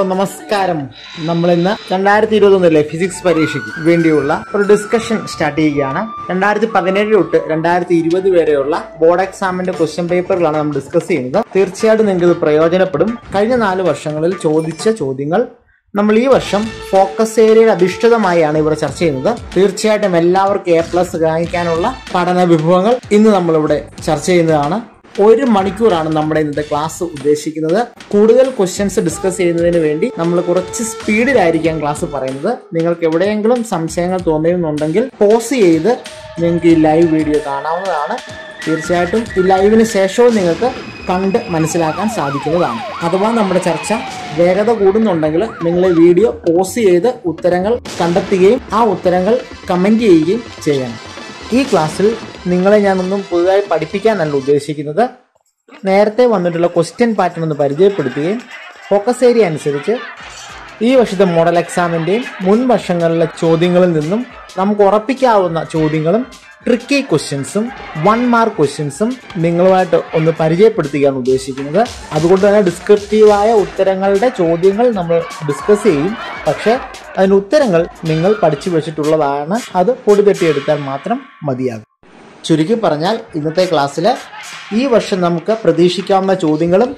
Hello നമസ്കാരം. നമ്മൾ ഇന്ന് രണ്ടായിരത്തി ഇരുപത്തൊന്നിലെ ഫിസിക്സ് പരീക്ഷയ്ക്ക് വേണ്ടിയുള്ള ഒരു ഡിസ്കഷൻ സ്റ്റാർട്ട് ചെയ്യുകയാണ്. രണ്ടായിരത്തി പതിനേഴ് തൊട്ട് രണ്ടായിരത്തി ഇരുപത് വരെയുള്ള ബോർഡ് എക്സാമിന്റെ ക്വസ്റ്റ്യൻ പേപ്പറുകളാണ് നമ്മൾ ഡിസ്കസ് ചെയ്യുന്നത്. തീർച്ചയായിട്ടും നിങ്ങൾക്ക് ഇത് പ്രയോജനപ്പെടും. കഴിഞ്ഞ നാല് വർഷങ്ങളിൽ ചോദിച്ച ചോദ്യങ്ങൾ നമ്മൾ ഈ വർഷം ഫോക്കസ് ഏരിയയിൽ അധിഷ്ഠിതമായാണ് ഇവിടെ ചർച്ച ചെയ്യുന്നത്. തീർച്ചയായിട്ടും എല്ലാവർക്കും എ പ്ലസ് വാങ്ങിക്കാനുള്ള പഠന വിഭവങ്ങൾ ഇന്ന് നമ്മളിവിടെ ചർച്ച ചെയ്യുന്നതാണ്. ഒരു മണിക്കൂറാണ് നമ്മുടെ ഇന്നത്തെ ക്ലാസ് ഉദ്ദേശിക്കുന്നത്. കൂടുതൽ ക്വസ്റ്റ്യൻസ് ഡിസ്കസ് ചെയ്യുന്നതിന് വേണ്ടി നമ്മൾ കുറച്ച് സ്പീഡിലായിരിക്കാം ക്ലാസ് പറയുന്നത്. നിങ്ങൾക്ക് എവിടെയെങ്കിലും സംശയങ്ങൾ തോന്നിയിരുന്നുണ്ടെങ്കിൽ പോസ് ചെയ്ത് നിങ്ങൾക്ക് ഈ ലൈവ് വീഡിയോ കാണാവുന്നതാണ്. തീർച്ചയായിട്ടും ഈ ലൈവിന് ശേഷവും നിങ്ങൾക്ക് കണ്ട് മനസ്സിലാക്കാൻ സാധിക്കുന്നതാണ്. അഥവാ നമ്മുടെ ചർച്ച വേഗത കൂടുന്നുണ്ടെങ്കിൽ നിങ്ങൾ വീഡിയോ പോസ് ചെയ്ത് ഉത്തരങ്ങൾ കണ്ടെത്തുകയും ആ ഉത്തരങ്ങൾ കമന്റ് ചെയ്യുകയും ചെയ്യണം. ഈ ക്ലാസ്സിൽ നിങ്ങളെ ഞാനൊന്നും പുതുതായി പഠിപ്പിക്കാനല്ല ഉദ്ദേശിക്കുന്നത്. നേരത്തെ വന്നിട്ടുള്ള ക്വസ്റ്റ്യൻ പാറ്റേൺ ഒന്ന് പരിചയപ്പെടുത്തുകയും ഫോക്കസ് ഏരിയ അനുസരിച്ച് ഈ വർഷത്തെ മോഡൽ എക്സാമിന്റെയും മുൻ വർഷങ്ങളിലെ ചോദ്യങ്ങളിൽ നിന്നും നമുക്ക് ഉറപ്പിക്കാവുന്ന ചോദ്യങ്ങളും ട്രിക്കി ക്വസ്റ്റ്യൻസും വൺ മാർക്ക് ക്വസ്റ്റ്യൻസും നിങ്ങളുമായിട്ട് ഒന്ന് പരിചയപ്പെടുത്തുകയാണ് ഉദ്ദേശിക്കുന്നത്. അതുകൊണ്ട് തന്നെ ഡിസ്ക്രിപ്റ്റീവായ ഉത്തരങ്ങളുടെ ചോദ്യങ്ങൾ നമ്മൾ ഡിസ്കസ് ചെയ്യും. പക്ഷേ അതിന് ഉത്തരങ്ങൾ നിങ്ങൾ പഠിച്ചു വെച്ചിട്ടുള്ളതാണ്. അത് പൊടി തട്ടിയെടുത്താൽ മാത്രം മതിയാകും. ചുരുക്കി പറഞ്ഞാൽ ഇന്നത്തെ ക്ലാസ്സിൽ ഈ വർഷം നമുക്ക് പ്രതീക്ഷിക്കാവുന്ന ചോദ്യങ്ങളും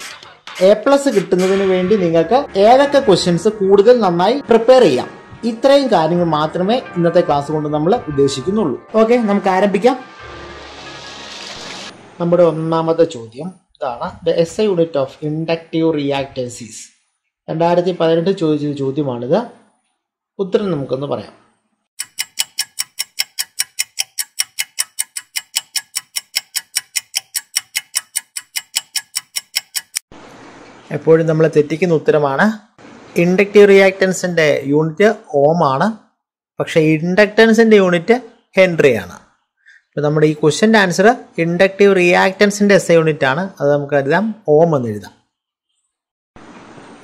എ പ്ലസ് കിട്ടുന്നതിന് വേണ്ടി നിങ്ങൾക്ക് ഏതൊക്കെ ക്വസ്റ്റ്യൻസ് കൂടുതൽ നന്നായി പ്രിപ്പയർ ചെയ്യാം. ഇത്രയും കാര്യങ്ങൾ മാത്രമേ ഇന്നത്തെ ക്ലാസ് കൊണ്ട് നമ്മൾ ഉദ്ദേശിക്കുന്നുള്ളൂ. ഓക്കെ നമുക്ക് ആരംഭിക്കാം. നമ്മുടെ ഒന്നാമത്തെ ചോദ്യം ഇതാണ്. The S I unit of inductive reactances രണ്ടായിരത്തി പതിനെട്ട് ചോദിച്ച ചോദ്യമാണിത്. ഉത്തരം നമുക്കൊന്ന് പറയാം. എപ്പോഴും നമ്മൾ തെറ്റിക്കുന്ന ഉത്തരമാണ് ഇൻഡക്റ്റീവ് റിയാക്റ്റൻസിന്റെ യൂണിറ്റ് ഓം ആണ്. പക്ഷേ ഇൻഡക്റ്റൻസിന്റെ യൂണിറ്റ് ഹെൻറി ആണ്. അപ്പോൾ നമ്മുടെ ഈ ക്വസ്റ്റ്യന്റെ ആൻസർ ഇൻഡക്റ്റീവ് റിയാക്റ്റൻസിന്റെ എസ് യൂണിറ്റ് ആണ്. അത് നമുക്ക് എഴുതാം. ഓം എന്ന് എഴുതാം.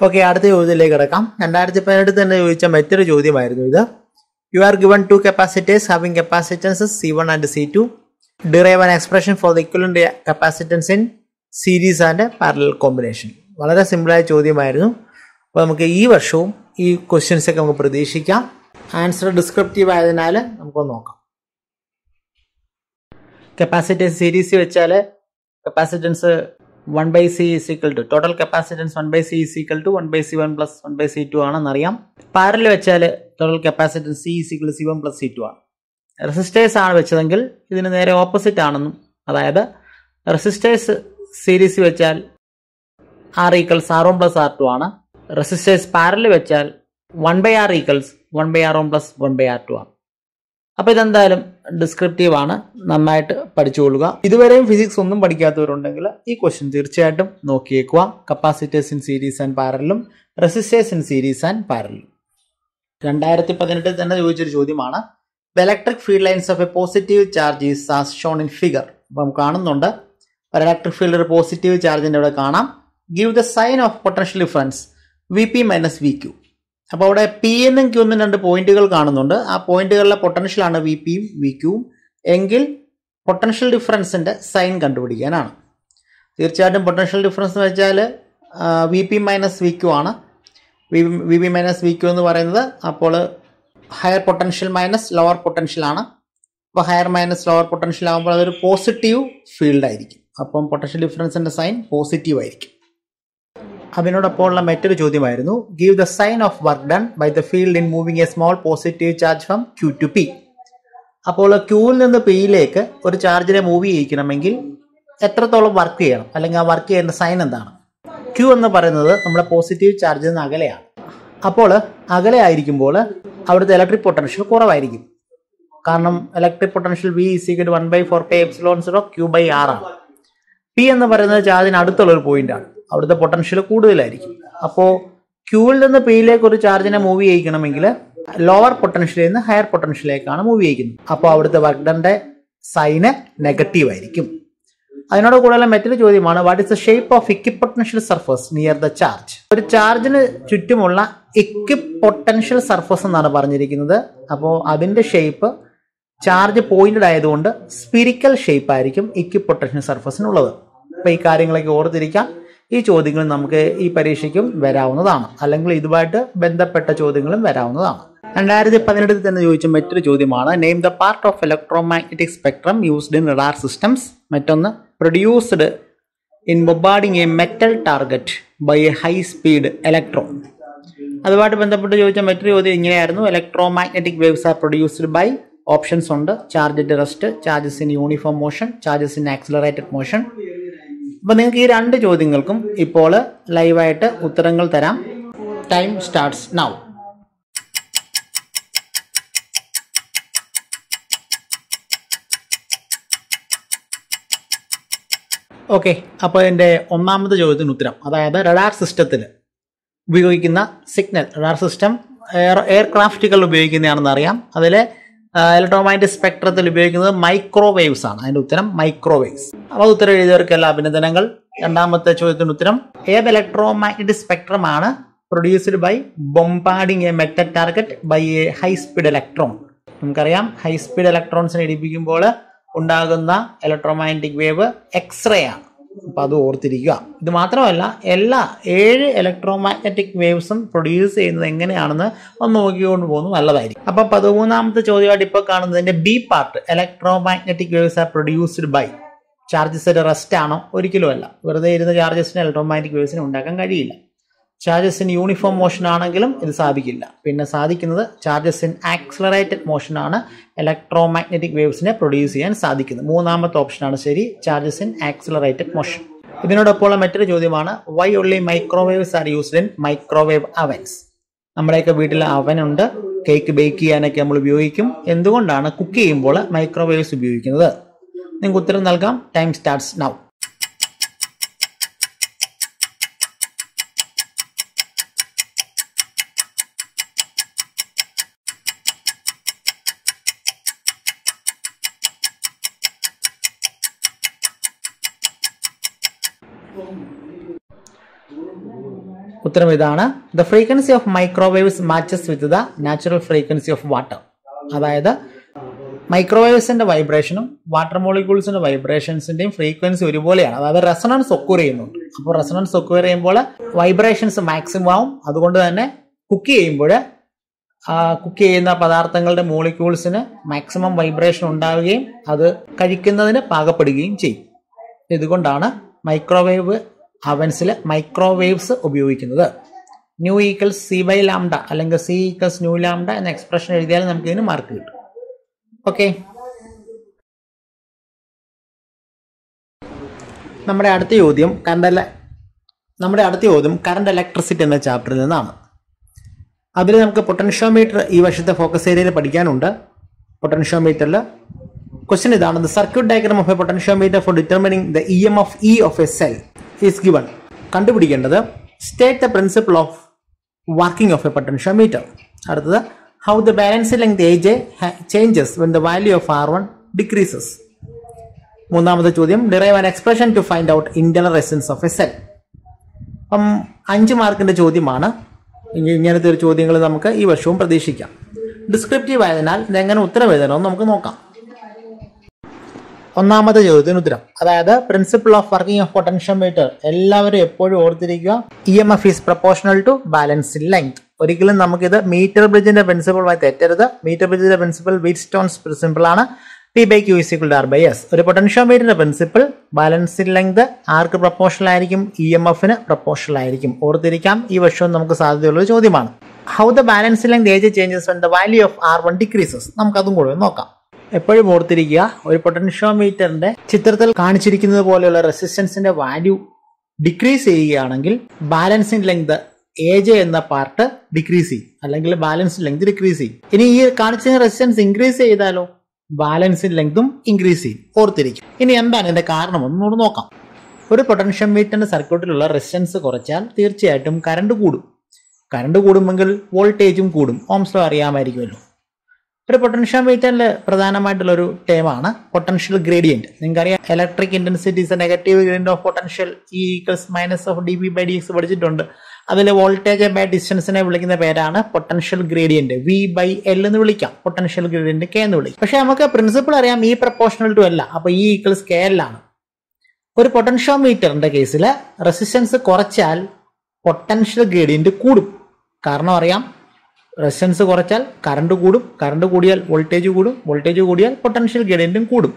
ഓക്കെ അടുത്ത ചോദ്യത്തിലേക്ക് കിടക്കാം. രണ്ടായിരത്തി പതിനെട്ട് തന്നെ ചോദിച്ച മറ്റൊരു ചോദ്യമായിരുന്നു ഇത്. You are given two capacitors having capacitances C one and C two derive an expression for the equivalent capacitance in series and parallel combination വളരെ സിമ്പിളായ ചോദ്യമായിരുന്നു. അപ്പോൾ നമുക്ക് ഈ വർഷവും ഈ ക്വസ്റ്റ്യൻസ് ഒക്കെ നമുക്ക് പ്രതീക്ഷിക്കാം. ആൻസർ ഡിസ്ക്രിപ്റ്റീവ് ആയതിനാൽ നമുക്കൊന്ന് നോക്കാം. കപ്പാസിറ്റൻസ് സീരീസ് വെച്ചാൽ capacitance one by C is equal to total capacitance one by C is equal to one by C one plus one by C two ആണെന്നറിയാം. Parallel വെച്ചാൽ total capacitance C is equal C one plus C two ആണ്. Resistors ആണ് വെച്ചതെങ്കിൽ ഇതിന് നേരെ opposite ആണെന്നും അതായത് resistors series വെച്ചാൽ R equals R one plus R two ആണ്. റെസിസ്റ്റേഴ്സ് പാരൽ വെച്ചാൽ one by R equals one by R one plus one by R two ആണ്. അപ്പോൾ ഇതെന്തായാലും ഡിസ്ക്രിപ്റ്റീവ് ആണ്. നന്നായിട്ട് പഠിച്ചുകൊള്ളുക ഇതുവരെയും ഫിസിക്സ് ഒന്നും പഠിക്കാത്തവരുണ്ടെങ്കിൽ ഈ ക്വസ്റ്റ്യൻ തീർച്ചയായിട്ടും നോക്കിയേക്കുക. കപ്പാസിറ്റേഴ്സ് ഇൻ സീരീസ് ആൻഡ് പാരലും റെസിസ്റ്റേഴ്സ് ഇൻ സീരീസ് ആൻഡ് പാരലും രണ്ടായിരത്തി പതിനെട്ടിൽ തന്നെ ചോദിച്ചൊരു ചോദ്യമാണ്. The electric field lines of a positive charge is as shown in figure അപ്പം കാണുന്നുണ്ട്. ഒരു ഇലക്ട്രിക് ഫീൽഡ് ഒരു പോസിറ്റീവ് ചാർജിന്റെ ഇവിടെ കാണാം. Give the sign of potential difference V P minus V Q അപ്പോൾ അവിടെ പി എന്നും ക്യൂ എന്നും രണ്ട് പോയിന്റുകൾ കാണുന്നുണ്ട്. ആ പോയിന്റുകളിലെ പൊട്ടൻഷ്യലാണ് വി പിയും വി ക്യൂവും എങ്കിൽ പൊട്ടൻഷ്യൽ ഡിഫറൻസിന്റെ സൈൻ കണ്ടുപിടിക്കാനാണ്. തീർച്ചയായിട്ടും പൊട്ടൻഷ്യൽ ഡിഫറൻസ് എന്ന് വെച്ചാൽ V P minus V Q ആണ്. V P minus V Q എന്ന് പറയുന്നത് അപ്പോൾ higher potential minus lower potential ആണ്. അപ്പോൾ ഹയർ മൈനസ് ലോവർ പൊട്ടൻഷ്യൽ ആകുമ്പോൾ അതൊരു പോസിറ്റീവ് ഫീൽഡ് ആയിരിക്കും. അപ്പം പൊട്ടൻഷ്യൽ ഡിഫറൻസിന്റെ സൈൻ പോസിറ്റീവ് ആയിരിക്കും. അതിനോടൊപ്പം ഉള്ള മറ്റൊരു ചോദ്യമായിരുന്നു. Give the sign of work done by the field in moving a small positive charge from Q to P അപ്പോൾ ക്യൂവിൽ നിന്ന് പിയിലേക്ക് ഒരു ചാർജിനെ മൂവ് ചെയ്യിക്കണമെങ്കിൽ എത്രത്തോളം വർക്ക് ചെയ്യണം? അല്ലെങ്കിൽ ആ വർക്ക് ചെയ്യേണ്ട സൈൻ എന്താണ്? ക്യൂ എന്ന് പറയുന്നത് നമ്മുടെ പോസിറ്റീവ് ചാർജിൽ നിന്ന് അകലെയാണ്. അപ്പോൾ അകലെ ആയിരിക്കുമ്പോൾ അവിടുത്തെ ഇലക്ട്രിക് പൊട്ടൻഷ്യൽ കുറവായിരിക്കും. കാരണം electric potential V is equal one by four pi epsilon zero Q by R ആണ്. പി എന്ന് പറയുന്നത് ചാർജിന് അടുത്തുള്ള ഒരു പോയിന്റാണ് അവിടുത്തെ പൊട്ടൻഷ്യൽ കൂടുതലായിരിക്കും. അപ്പോൾ ക്യൂവിൽ നിന്ന് പിയിലേക്ക് ഒരു ചാർജിനെ മൂവ് ചെയ്യിക്കണമെങ്കിൽ ലോവർ പൊട്ടൻഷ്യലിൽ നിന്ന് ഹയർ പൊട്ടൻഷ്യലിലേക്കാണ് മൂവ് ചെയ്യിക്കുന്നത്. അപ്പോൾ അവിടുത്തെ വർക്ക് സൈന് നെഗറ്റീവ് ആയിരിക്കും. അതിനോട് കൂടുതൽ മറ്റൊരു ചോദ്യമാണ് what is the shape of equipotential surface near the charge ഒരു ചാർജിന് ചുറ്റുമുള്ള ഇക്വി പൊട്ടൻഷ്യൽ സർഫസ് എന്നാണ് പറഞ്ഞിരിക്കുന്നത്. അപ്പോൾ അതിന്റെ ഷേപ്പ് ചാർജ് പോയിന്റഡ് ആയതുകൊണ്ട് സ്പിരിക്കൽ ഷേപ്പ് ആയിരിക്കും ഇക്വി പൊട്ടൻഷ്യൽ സർഫസിനുള്ളത് അപ്പോൾ ഈ കാര്യങ്ങളൊക്കെ ഓർത്തിരിക്കാം. ഈ ചോദ്യങ്ങൾ നമുക്ക് ഈ പരീക്ഷയ്ക്കും വരാവുന്നതാണ്. അല്ലെങ്കിൽ ഇതുമായിട്ട് ബന്ധപ്പെട്ട ചോദ്യങ്ങളും വരാവുന്നതാണ്. രണ്ടായിരത്തി പതിനെട്ടിൽ തന്നെ ചോദിച്ച മറ്റൊരു ചോദ്യമാണ് name the part of electromagnetic spectrum used in radar systems മറ്റൊന്ന് produced in bombarding a metal target by a high speed electron അതുമായിട്ട് ബന്ധപ്പെട്ട് ചോദിച്ച മറ്റൊരു ചോദ്യം ഇങ്ങനെയായിരുന്നു electromagnetic waves are produced by options ഉണ്ട്. Charge rest charges in uniform motion charges in accelerated motion അപ്പോൾ നിങ്ങൾക്ക് ഈ രണ്ട് ചോദ്യങ്ങൾക്കും ഇപ്പോൾ ലൈവായിട്ട് ഉത്തരങ്ങൾ തരാം. ടൈം സ്റ്റാർട്ട്സ് നൗ ഓക്കെ അപ്പോൾ എന്റെ ഒന്നാമത്തെ ചോദ്യത്തിന് ഉത്തരം. അതായത് റഡാർ സിസ്റ്റത്തിൽ ഉപയോഗിക്കുന്ന സിഗ്നൽ റഡാർ സിസ്റ്റം എയർ എയർക്രാഫ്റ്റുകൾ ഉപയോഗിക്കുന്നതാണെന്ന് അറിയാം. അതിൽ ഇലക്ട്രോമാഗ്നറ്റിക് സ്പെക്ട്രത്തിൽ ഉപയോഗിക്കുന്നത് മൈക്രോവേവ്സ് ആണ്. അതിന്റെ ഉത്തരം മൈക്രോവേവ്സ് അപ്പോൾ ഉത്തരം എഴുതിയവർക്കെല്ലാം അഭിനന്ദനങ്ങൾ. രണ്ടാമത്തെ ചോദ്യത്തിന് ഉത്തരം ഏത് ഇലക്ട്രോമാഗ്നറ്റിക് സ്പെക്ട്രം ആണ് produced by bombarding a metal target by a high speed electron നമുക്കറിയാം ഹൈ സ്പീഡ് ഇലക്ട്രോൺസിനെ ഇടിപ്പിക്കുമ്പോൾ ഉണ്ടാകുന്ന ഇലക്ട്രോമാഗ്നറ്റിക് വേവ് എക്സ്റേ ആണ്. അപ്പോൾ അത് ഓർത്തിരിക്കുക. ഇത് മാത്രമല്ല എല്ലാ ഏഴ് ഇലക്ട്രോ മാഗ്നറ്റിക് വേവ്സും പ്രൊഡ്യൂസ് ചെയ്യുന്നത് എങ്ങനെയാണെന്ന് ഒന്ന് നോക്കിക്കൊണ്ട് പോകുന്നത് നല്ലതായിരിക്കും. അപ്പോൾ പതിമൂന്നാമത്തെ ചോദ്യമായിട്ട് ഇപ്പോൾ കാണുന്നതിന്റെ B part electromagnetic waves are produced by charges rest ആണോ? ഒരിക്കലും അല്ല വെറുതെ ഇരുന്ന ചാർജസിന് ഇലക്ട്രോ മാഗ്നറ്റിക് വേവ്സിന് ഉണ്ടാക്കാൻ കഴിയില്ല. ചാർജസ് ഇൻ യൂണിഫോം മോഷൻ ആണെങ്കിലും ഇത് സാധിക്കില്ല. പിന്നെ സാധിക്കുന്നത് ചാർജസ് ഇൻ ആക്സിലറേറ്റഡ് ആണ്. ഇലക്ട്രോമാഗ്നറ്റിക് വേവ്സിനെ പ്രൊഡ്യൂസ് ചെയ്യാൻ സാധിക്കുന്നത് മൂന്നാമത്തെ ഓപ്ഷൻ ആണ് ശരി ചാർജസ് ഇൻ ആക്സിലറേറ്റഡ് മോഷൻ ഇതിനോടൊപ്പമുള്ള മറ്റൊരു ചോദ്യമാണ് വൈ ഉള്ളി microwaves are used in microwave ovens നമ്മുടെയൊക്കെ വീട്ടിൽ അവനുണ്ട് കേക്ക് ബേക്ക് ചെയ്യാനൊക്കെ നമ്മൾ ഉപയോഗിക്കും. എന്തുകൊണ്ടാണ് കുക്ക് ചെയ്യുമ്പോൾ മൈക്രോവേവ്സ് ഉപയോഗിക്കുന്നത്? നിങ്ങൾക്ക് ഉത്തരം നൽകാം. ടൈം സ്റ്റാർട്ട്സ് നൗ ഉത്തരം ഇതാണ് the frequency of microwaves matches with the natural frequency of water അതായത് മൈക്രോവേവ്സിന്റെ വൈബ്രേഷനും വാട്ടർ മോളിക്യൂൾസിന്റെ വൈബ്രേഷൻസിന്റെയും ഫ്രീക്വൻസി ഒരുപോലെയാണ്. അതായത് റെസണൻസ് ഒക്കൂർ ചെയ്യുന്നുണ്ട്. അപ്പോൾ റെസണൻസ് ഒക്കൂർ ചെയ്യുമ്പോൾ വൈബ്രേഷൻസ് മാക്സിമം ആവും. അതുകൊണ്ട് തന്നെ കുക്ക് ചെയ്യുമ്പോൾ കുക്ക് ചെയ്യുന്ന പദാർത്ഥങ്ങളുടെ മോളിക്യൂൾസിന് മാക്സിമം വൈബ്രേഷൻ ഉണ്ടാവുകയും അത് കഴിക്കുന്നതിന് പാകപ്പെടുകയും ചെയ്യും. ഇതുകൊണ്ടാണ് മൈക്രോവേവ് അവൻസിൽ മൈക്രോവേവ്സ് ഉപയോഗിക്കുന്നത്. Nu equals C by lambda അല്ലെങ്കിൽ സി ഈക്വൽസ് ന്യൂ ലാംഡ എന്ന എക്സ്പ്രഷൻ എഴുതിയാൽ നമുക്ക് ഇതിന് മാർക്ക് കിട്ടും. ഓക്കെ. നമ്മുടെ അടുത്ത ചോദ്യം കറണ്ട് നമ്മുടെ അടുത്ത ചോദ്യം കറണ്ട് ഇലക്ട്രിസിറ്റി എന്ന ചാപ്റ്ററിൽ നിന്നാണ്. അതിൽ നമുക്ക് പൊട്ടൻഷ്യോമീറ്റർ ഈ വർഷത്തെ ഫോക്കസ് ഏരിയയിൽ പഠിക്കാനുണ്ട്. പൊട്ടൻഷ്യോമീറ്ററിൽ ക്വസ്റ്റ്യൻ ഇതാണ്. The circuit diagram of a potentiometer for determining the E M of E of a cell is given കണ്ടുപിടിക്കേണ്ടത് state the principle of working of a potentiometer അടുത്തത് how the balance length A J changes when the value of R one decreases മൂന്നാമത്തെ ചോദ്യം derive an expression to find out internal resistance of a cell അപ്പം അഞ്ച് മാർക്കിന്റെ ചോദ്യമാണ്. ഇങ്ങ- ഇങ്ങനത്തെ ഒരു ചോദ്യങ്ങൾ നമുക്ക് ഈ വർഷവും പ്രതീക്ഷിക്കാം. ഡിസ്ക്രിപ്റ്റീവ് ആയതിനാൽ ഇതെങ്ങനെ ഉത്തരം എഴുതണമെന്ന് നമുക്ക് നോക്കാം. ഒന്നാമത്തെ ചോദ്യത്തിന് ഉത്തരം. അതായത് principle of working of potentiometer എല്ലാവരും എപ്പോഴും ഓർത്തിരിക്കുക E M F is proportional to balance length ഒരിക്കലും നമുക്കിത് മീറ്റർ ബ്രിഡ്ജിന്റെ പ്രിൻസിപ്പിളുമായി തെറ്റരുത്. മീറ്റർ ബ്രിഡ്ജിന്റെ പ്രിൻസിപ്പിൾ വീറ്റ് സ്റ്റോൺസ് പ്രിൻസിപ്പിൾ ആണ്. P by Q is equal R by S ഒരു പൊട്ടൻഷ്യൽ മീറ്ററിന്റെ പ്രിൻസിപ്പിൾ ബാലൻസ് ലെങ്ത് ആർക്ക് പ്രപ്പോർഷണൽ ആയിരിക്കും? ഇ എം എഫിന് പ്രപ്പോർഷണൽ ആയിരിക്കും. ഓർത്തിരിക്കാം. ഈ വർഷവും നമുക്ക് സാധ്യതയുള്ള ഒരു ചോദ്യമാണ്. How the balance length A J changes value of R one decreases നമുക്ക് അതും കൂടെ നോക്കാം. എപ്പോഴും ഓർത്തിരിക്കുക ഒരു പൊട്ടൻഷ്യോമീറ്ററിന്റെ ചിത്രത്തിൽ കാണിച്ചിരിക്കുന്നത് പോലെയുള്ള റെസിസ്റ്റൻസിന്റെ വാല്യൂ ഡിക്രീസ് ചെയ്യുകയാണെങ്കിൽ ബാലൻസിങ് ലെങ്ത് എ ജെ എന്ന പാർട്ട് ഡിക്രീസ് ചെയ്യും. അല്ലെങ്കിൽ ബാലൻസ് ലെങ്ത് ഡിക്രീസ് ചെയ്യും. ഇനി ഈ കാണിച്ച റെസിസ്റ്റൻസ് ഇൻക്രീസ് ചെയ്താലോ? ബാലൻസിൻ ലെങ്തും ഇൻക്രീസ് ചെയ്യും. ഓർത്തിരിക്കും. ഇനി എന്താണ് ഇതിന്റെ കാരണം? ഒന്നുകൂടെ നോക്കാം. ഒരു പൊട്ടൻഷ്യോമീറ്ററിന്റെ സർക്യൂട്ടിലുള്ള റെസിസ്റ്റൻസ് കുറച്ചാൽ തീർച്ചയായിട്ടും കറണ്ട് കൂടും. കറണ്ട് കൂടുമെങ്കിൽ വോൾട്ടേജും കൂടും. ഓംസ്ലോ അറിയാമായിരിക്കുമല്ലോ. ഒരു പൊട്ടൻഷ്യോമീറ്ററിൽ പ്രധാനമായിട്ടുള്ള ഒരു ടേമാണ്. പൊട്ടൻഷ്യൽ ഗ്രേഡിയന്റ് നിങ്ങൾക്കറിയാം electric intensity is negative gradient of potential equals minus of D B by D X പഠിച്ചിട്ടുണ്ട് അതിൽ വോൾട്ടേജ് ബൈ ഡിസ്റ്റൻസിനെ വിളിക്കുന്ന പേരാണ് potential gradient V by L എന്ന് വിളിക്കാം പൊട്ടൻഷ്യൽ ഗ്രേഡിയന്റ് കെ എന്ന് വിളിക്കാം. പക്ഷേ നമുക്ക് പ്രിൻസിപ്പിൾ അറിയാം ഈ പ്രപ്പോർഷണൽ ടു അല്ല അപ്പോൾ ഇ ഈക്വൽസ് കെ എല്ലാണ് ഒരു ഒരു പൊട്ടൻഷ്യോമീറ്ററിന്റെ കേസിൽ റെസിസ്റ്റൻസ് കുറച്ചാൽ പൊട്ടൻഷ്യൽ ഗ്രേഡിയന്റ് കൂടും. കാരണം അറിയാം റെസിസ്റ്റൻസ് കുറച്ചാൽ കറണ്ട് കൂടും കറണ്ട് കൂടിയാൽ വോൾട്ടേജ് കൂടും വോൾട്ടേജ് കൂടിയാൽ പൊട്ടൻഷ്യൽ ഗ്രേഡിയന്റും കൂടും.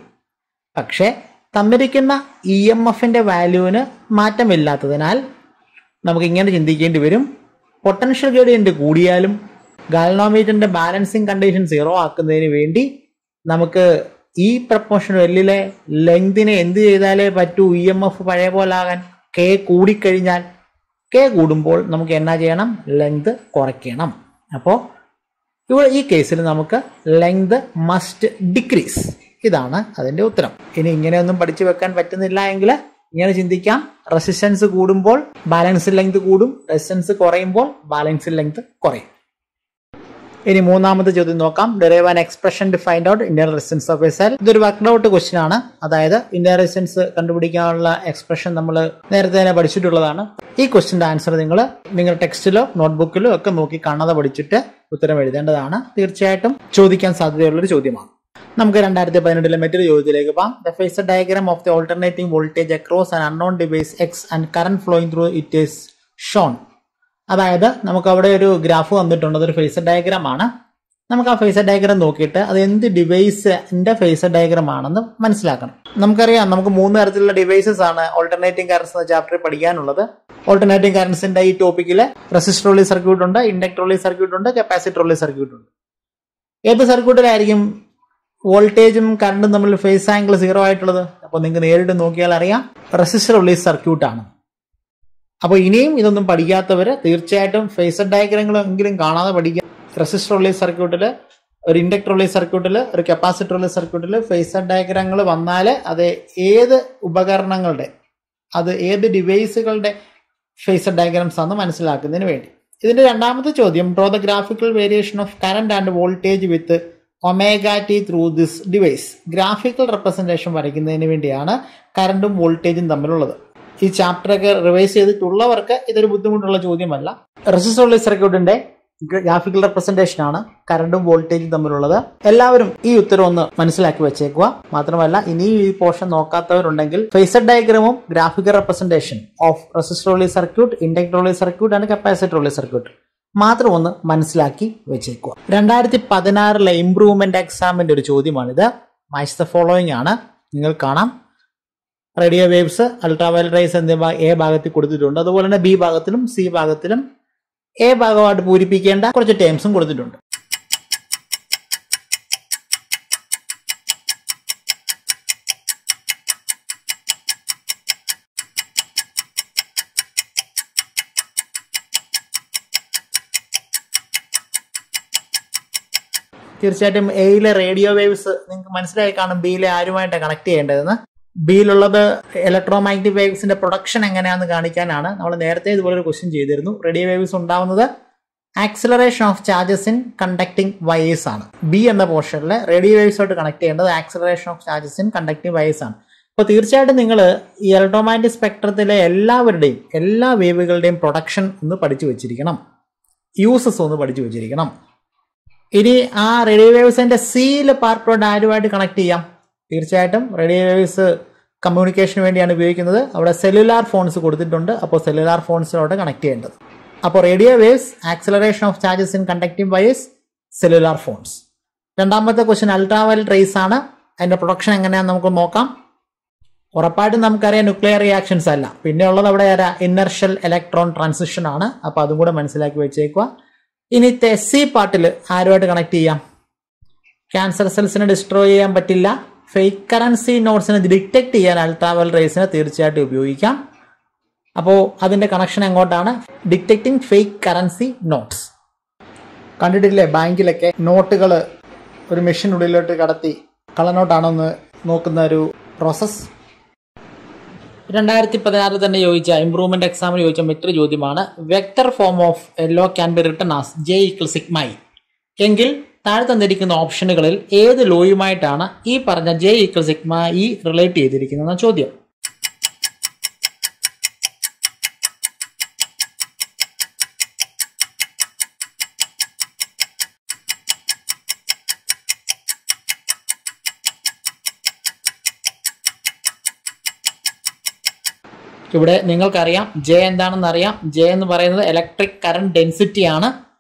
പക്ഷേ തന്നിരിക്കുന്ന ഇ എം എഫിന്റെ വാല്യൂവിന് മാറ്റമില്ലാത്തതിനാൽ നമുക്ക് ഇങ്ങനെ ചിന്തിക്കേണ്ടി വരും. പൊട്ടൻഷ്യൽ ഗ്രേഡിയന്റ് കൂടിയാലും ഗാൽനോമീറ്ററിന്റെ ബാലൻസിങ് കണ്ടീഷൻ സീറോ ആക്കുന്നതിന് വേണ്ടി നമുക്ക് ഈ പ്രപ്പോർഷൻ എല്ലിലെ ലെങ്തിനെ എന്ത് ചെയ്താലേ പറ്റൂ? ഇ എം എഫ് പഴയ പോലെ ആകാൻ കെ കൂടിക്കഴിഞ്ഞാൽ കെ കൂടുമ്പോൾ നമുക്ക് എന്നാ ചെയ്യണം? ലെങ്ത് കുറയ്ക്കണം. അപ്പോൾ ഇവിടെ ഈ കേസിൽ നമുക്ക് ലെങ്ത് മസ്റ്റ് ഡിക്രീസ് ഇതാണ് അതിന്റെ ഉത്തരം. ഇനി ഇങ്ങനെയൊന്നും പഠിച്ചു വെക്കാൻ പറ്റുന്നില്ല എങ്കിൽ ഇങ്ങനെ ചിന്തിക്കാം. റെസിസ്റ്റൻസ് കൂടുമ്പോൾ ബാലൻസ് ലെങ്ത് കൂടും. റെസിസ്റ്റൻസ് കുറയുമ്പോൾ ബാലൻസ് ലെങ്ത് കുറയും. ഇനി മൂന്നാമത്തെ ചോദ്യം നോക്കാം. Derive an expression to find out internal resistance of a cell ഇതൊരു വർക്ക്ഡൌട്ട് ക്വസ്റ്റ്യൻ ആണ്. അതായത് ഇന്ത്യൻ റെസിസ്റ്റൻസ് കണ്ടുപിടിക്കാനുള്ള എക്സ്പ്രഷൻ നമ്മൾ നേരത്തെ തന്നെ പഠിച്ചിട്ടുള്ളതാണ്. ഈ ക്വസ്റ്റിന്റെ ആൻസർ നിങ്ങൾ നിങ്ങളുടെ ടെക്സ്റ്റിലോ നോട്ട്ബുക്കിലോ ഒക്കെ നോക്കി കാണാതെ പഠിച്ചിട്ട് ഉത്തരം എഴുതേണ്ടതാണ്. തീർച്ചയായിട്ടും ചോദിക്കാൻ സാധ്യതയുള്ള ഒരു ചോദ്യമാണ്. നമുക്ക് രണ്ടായിരത്തി പതിനെട്ടിലെ മറ്റൊരു ചോദ്യത്തിലേക്ക് പോകാം. The phasor diagram of the alternating voltage across and unknown device X and current flowing through it is shown അതായത് നമുക്ക് അവിടെ ഒരു ഗ്രാഫ് വന്നിട്ടുണ്ട്. അതൊരു ഫേസർ ഡയഗ്രാം ആണ്. നമുക്ക് ആ ഫേസർ ഡയഗ്രാം നോക്കിയിട്ട് അത് എന്ത് ഡിവൈസിന്റെ ഫേസർ ഡയഗ്രാം ആണെന്ന് മനസ്സിലാക്കണം. നമുക്കറിയാം നമുക്ക് മൂന്ന് തരത്തിലുള്ള ഡിവൈസസ് ആണ് ഓൾട്ടർനേറ്റിംഗ് കറൻസ് എന്ന ചാപ്റ്റർ പഠിക്കാനുള്ളത്. ഓൾട്ടർനേറ്റിംഗ് കറൻസിന്റെ ഈ ടോപ്പിക്കിൽ റെസിസ്റ്ററോളി സർക്യൂട്ട് ഉണ്ട് ഇൻഡക്ടറോളി സർക്യൂട്ട് ഉണ്ട് കപ്പാസിറ്ററോളി സർക്യൂട്ട് ഉണ്ട്. ഏത് സർക്യൂട്ടിലായിരിക്കും വോൾട്ടേജും കറണ്ടും തമ്മിൽ ഫേസ് ആംഗിൾ സീറോ ആയിട്ടുള്ളത്? അപ്പോൾ നിങ്ങൾക്ക് നേരിട്ട് നോക്കിയാൽ അറിയാം റെസിസ്റ്റർ ഉള്ള സർക്യൂട്ട് ആണ്. അപ്പോൾ ഇനിയും ഇതൊന്നും പഠിക്കാത്തവര് തീർച്ചയായിട്ടും ഫേസർ ഡയഗ്രങ്ങളെങ്കിലും കാണാതെ പഠിക്കുക റെസിസ്റ്റർ ഉള്ള സർക്യൂട്ടിൽ ഒരു ഇൻഡക്ടർ ഉള്ള സർക്യൂട്ടിൽ ഒരു കപ്പാസിറ്റർ ഉള്ള സർക്യൂട്ടിൽ ഫേസർ ഡയഗ്രാമുകൾ വന്നാൽ അത് ഏത് ഉപകരണങ്ങളുടെ അത് ഏത് ഡിവൈസുകളുടെ ഫേസർ ഡയഗ്രാംസ് ആണെന്ന് മനസ്സിലാക്കുന്നതിന് വേണ്ടി. ഇതിന്റെ രണ്ടാമത്തെ ചോദ്യം draw the graphical variation of current and voltage with omega T through this device graphical representation വരയ്ക്കുന്നതിന് വേണ്ടിയാണ് കറണ്ടും വോൾട്ടേജും തമ്മിലുള്ളത്. ഈ ചാപ്റ്ററൊക്കെ റിവൈസ് ചെയ്തിട്ടുള്ളവർക്ക് ഇതൊരു ബുദ്ധിമുട്ടുള്ള ചോദ്യമല്ല. റെസിസ്റ്റോളി സർക്യൂട്ടിന്റെ ഗ്രാഫിക്കൽ റെപ്രസെന്റേഷൻ ആണ് കറണ്ടും വോൾട്ടേജും തമ്മിലുള്ളത്. എല്ലാവരും ഈ ഉത്തരം ഒന്ന് മനസ്സിലാക്കി വെച്ചേക്കുക. മാത്രമല്ല ഇനി ഈ പോർഷൻ നോക്കാത്തവരുണ്ടെങ്കിൽ phasor ഡയഗ്രമും graphical representation of resistor only circuit inductor circuit and capacitor only circuit മാത്രം ഒന്ന് മനസ്സിലാക്കി വെച്ചേക്കുക. രണ്ടായിരത്തി പതിനാറിലെ ഇംപ്രൂവ്മെന്റ് എക്സാമിന്റെ ഒരു ചോദ്യമാണിത്. മൈസ് ദ ഫോളോയിങ് ആണ്. നിങ്ങൾ കാണാം. റേഡിയോ വേവ്സ് അൾട്രാവയലറ്റ് റൈസ് എന്നിവ എ ഭാഗത്തിൽ കൊടുത്തിട്ടുണ്ട്. അതുപോലെ തന്നെ ബി ഭാഗത്തിലും സി ഭാഗത്തിലും എ ഭാഗമായിട്ട് പൂരിപ്പിക്കേണ്ട കുറച്ച് ടേംസും കൊടുത്തിട്ടുണ്ട്. തീർച്ചയായിട്ടും എയിലെ റേഡിയോ വേവ്സ് നിങ്ങൾക്ക് മനസ്സിലായി കാണും ബിയിലെ ആരുമായിട്ടാണ് കണക്ട് ചെയ്യേണ്ടതെന്ന്. ബിയിലുള്ളത് ഇലക്ട്രോമാഗ്നറ്റിക് വേവ്സിന്റെ പ്രൊഡക്ഷൻ എങ്ങനെയാണെന്ന് കാണിക്കാനാണ്. നമ്മൾ നേരത്തെ ഇതുപോലെ ഒരു ക്വസ്റ്റ്യൻ ചെയ്തിരുന്നു. റേഡിയോ വേവ്സ് ഉണ്ടാവുന്നത് acceleration of charges in conducting wires ആണ്. ബി എന്ന പോർഷനിൽ റേഡിയോ ആയിട്ട് കണക്ട് ചെയ്യേണ്ടത് acceleration of charges in conducting wires ആണ്. അപ്പോൾ തീർച്ചയായിട്ടും നിങ്ങൾ ഈ ഇലക്ട്രോമാഗ്നറ്റിക് സ്പെക്ട്രത്തിലെ എല്ലാവരുടെയും എല്ലാ വേവുകളുടെയും പ്രൊഡക്ഷൻ ഒന്ന് പഠിച്ചു വെച്ചിരിക്കണം. യൂസസ് ഒന്ന് പഠിച്ചു വെച്ചിരിക്കണം. ഇനി ആ റേഡിയോ വേവ്സിന്റെ സീൽ പാർട്ടോട് ആരുമായിട്ട് കണക്ട് ചെയ്യാം? തീർച്ചയായിട്ടും റേഡിയോ വേവ്സ് കമ്മ്യൂണിക്കേഷന് വേണ്ടിയാണ് ഉപയോഗിക്കുന്നത്. അവിടെ സെല്ലുലാർ ഫോൺസ് കൊടുത്തിട്ടുണ്ട്. അപ്പോൾ സെല്ലുലാർ ഫോൺസിലോട്ട് കണക്ട് ചെയ്യേണ്ടത്. അപ്പോൾ radio waves acceleration of charges in conducting wires cellular phones രണ്ടാമത്തെ ക്വസ്റ്റ്യൻ അൾട്രാവയലറ്റ് റേസ് ആണ്. അതിന്റെ പ്രൊഡക്ഷൻ എങ്ങനെയാണെന്ന് നമുക്ക് നോക്കാം. ഉറപ്പായിട്ടും നമുക്കറിയാം ന്യൂക്ലിയർ റിയാക്ഷൻസ് അല്ല. പിന്നെ ഉള്ളത് അവിടെ ഇന്നർഷ്യൽ ഇലക്ട്രോൺ ട്രാൻസിഷൻ ആണ്. അപ്പോൾ അതും കൂടെ മനസ്സിലാക്കി വെച്ചേക്കുക. ഇനി സി പാർട്ടിൽ ആരുമായിട്ട് കണക്ട് ചെയ്യാം? ക്യാൻസർ സെൽസിനെ ഡിസ്ട്രോയ് ചെയ്യാൻ പറ്റില്ല. ഫേക്ക് കറൻസി നോട്ട്സിനെ ഡിറ്റക്ട് ചെയ്യാൻ അൾട്രാവൽ റേസിനെ തീർച്ചയായിട്ടും ഉപയോഗിക്കാം. അപ്പോൾ അതിന്റെ കണക്ഷൻ എങ്ങോട്ടാണ്? ഡിറ്റക്ടിങ് ഫേക്ക് കറൻസി നോട്ട്സ് കണ്ടിട്ടില്ലേ? ബാങ്കിലൊക്കെ നോട്ടുകൾ ഒരു മെഷീനുള്ളിലോട്ട് കടത്തി കള്ളനോട്ടാണോ നോക്കുന്ന ഒരു പ്രോസസ് രണ്ടായിരത്തി പതിനാറിൽ തന്നെ ചോദിച്ച ഇംപ്രൂവ്മെന്റ് എക്സാമിന് ചോദിച്ച മറ്റൊരു ചോദ്യമാണ് വെക്ടർ ഫോം ഓഫ് എല്ലോ can be written as J equal sigma E എങ്കിൽ താഴെ തന്നിരിക്കുന്ന ഓപ്ഷനുകളിൽ ഏത് ലോയുമായിട്ടാണ് ഈ പറഞ്ഞ J equal sigma E relate ചെയ്തിരിക്കുന്ന ചോദ്യം. ഇവിടെ നിങ്ങൾക്കറിയാം ജെ എന്താണെന്ന് അറിയാം ജെ എന്ന് പറയുന്നത് ഇലക്ട്രിക് കറണ്ട് ഡെൻസിറ്റി ആണ്.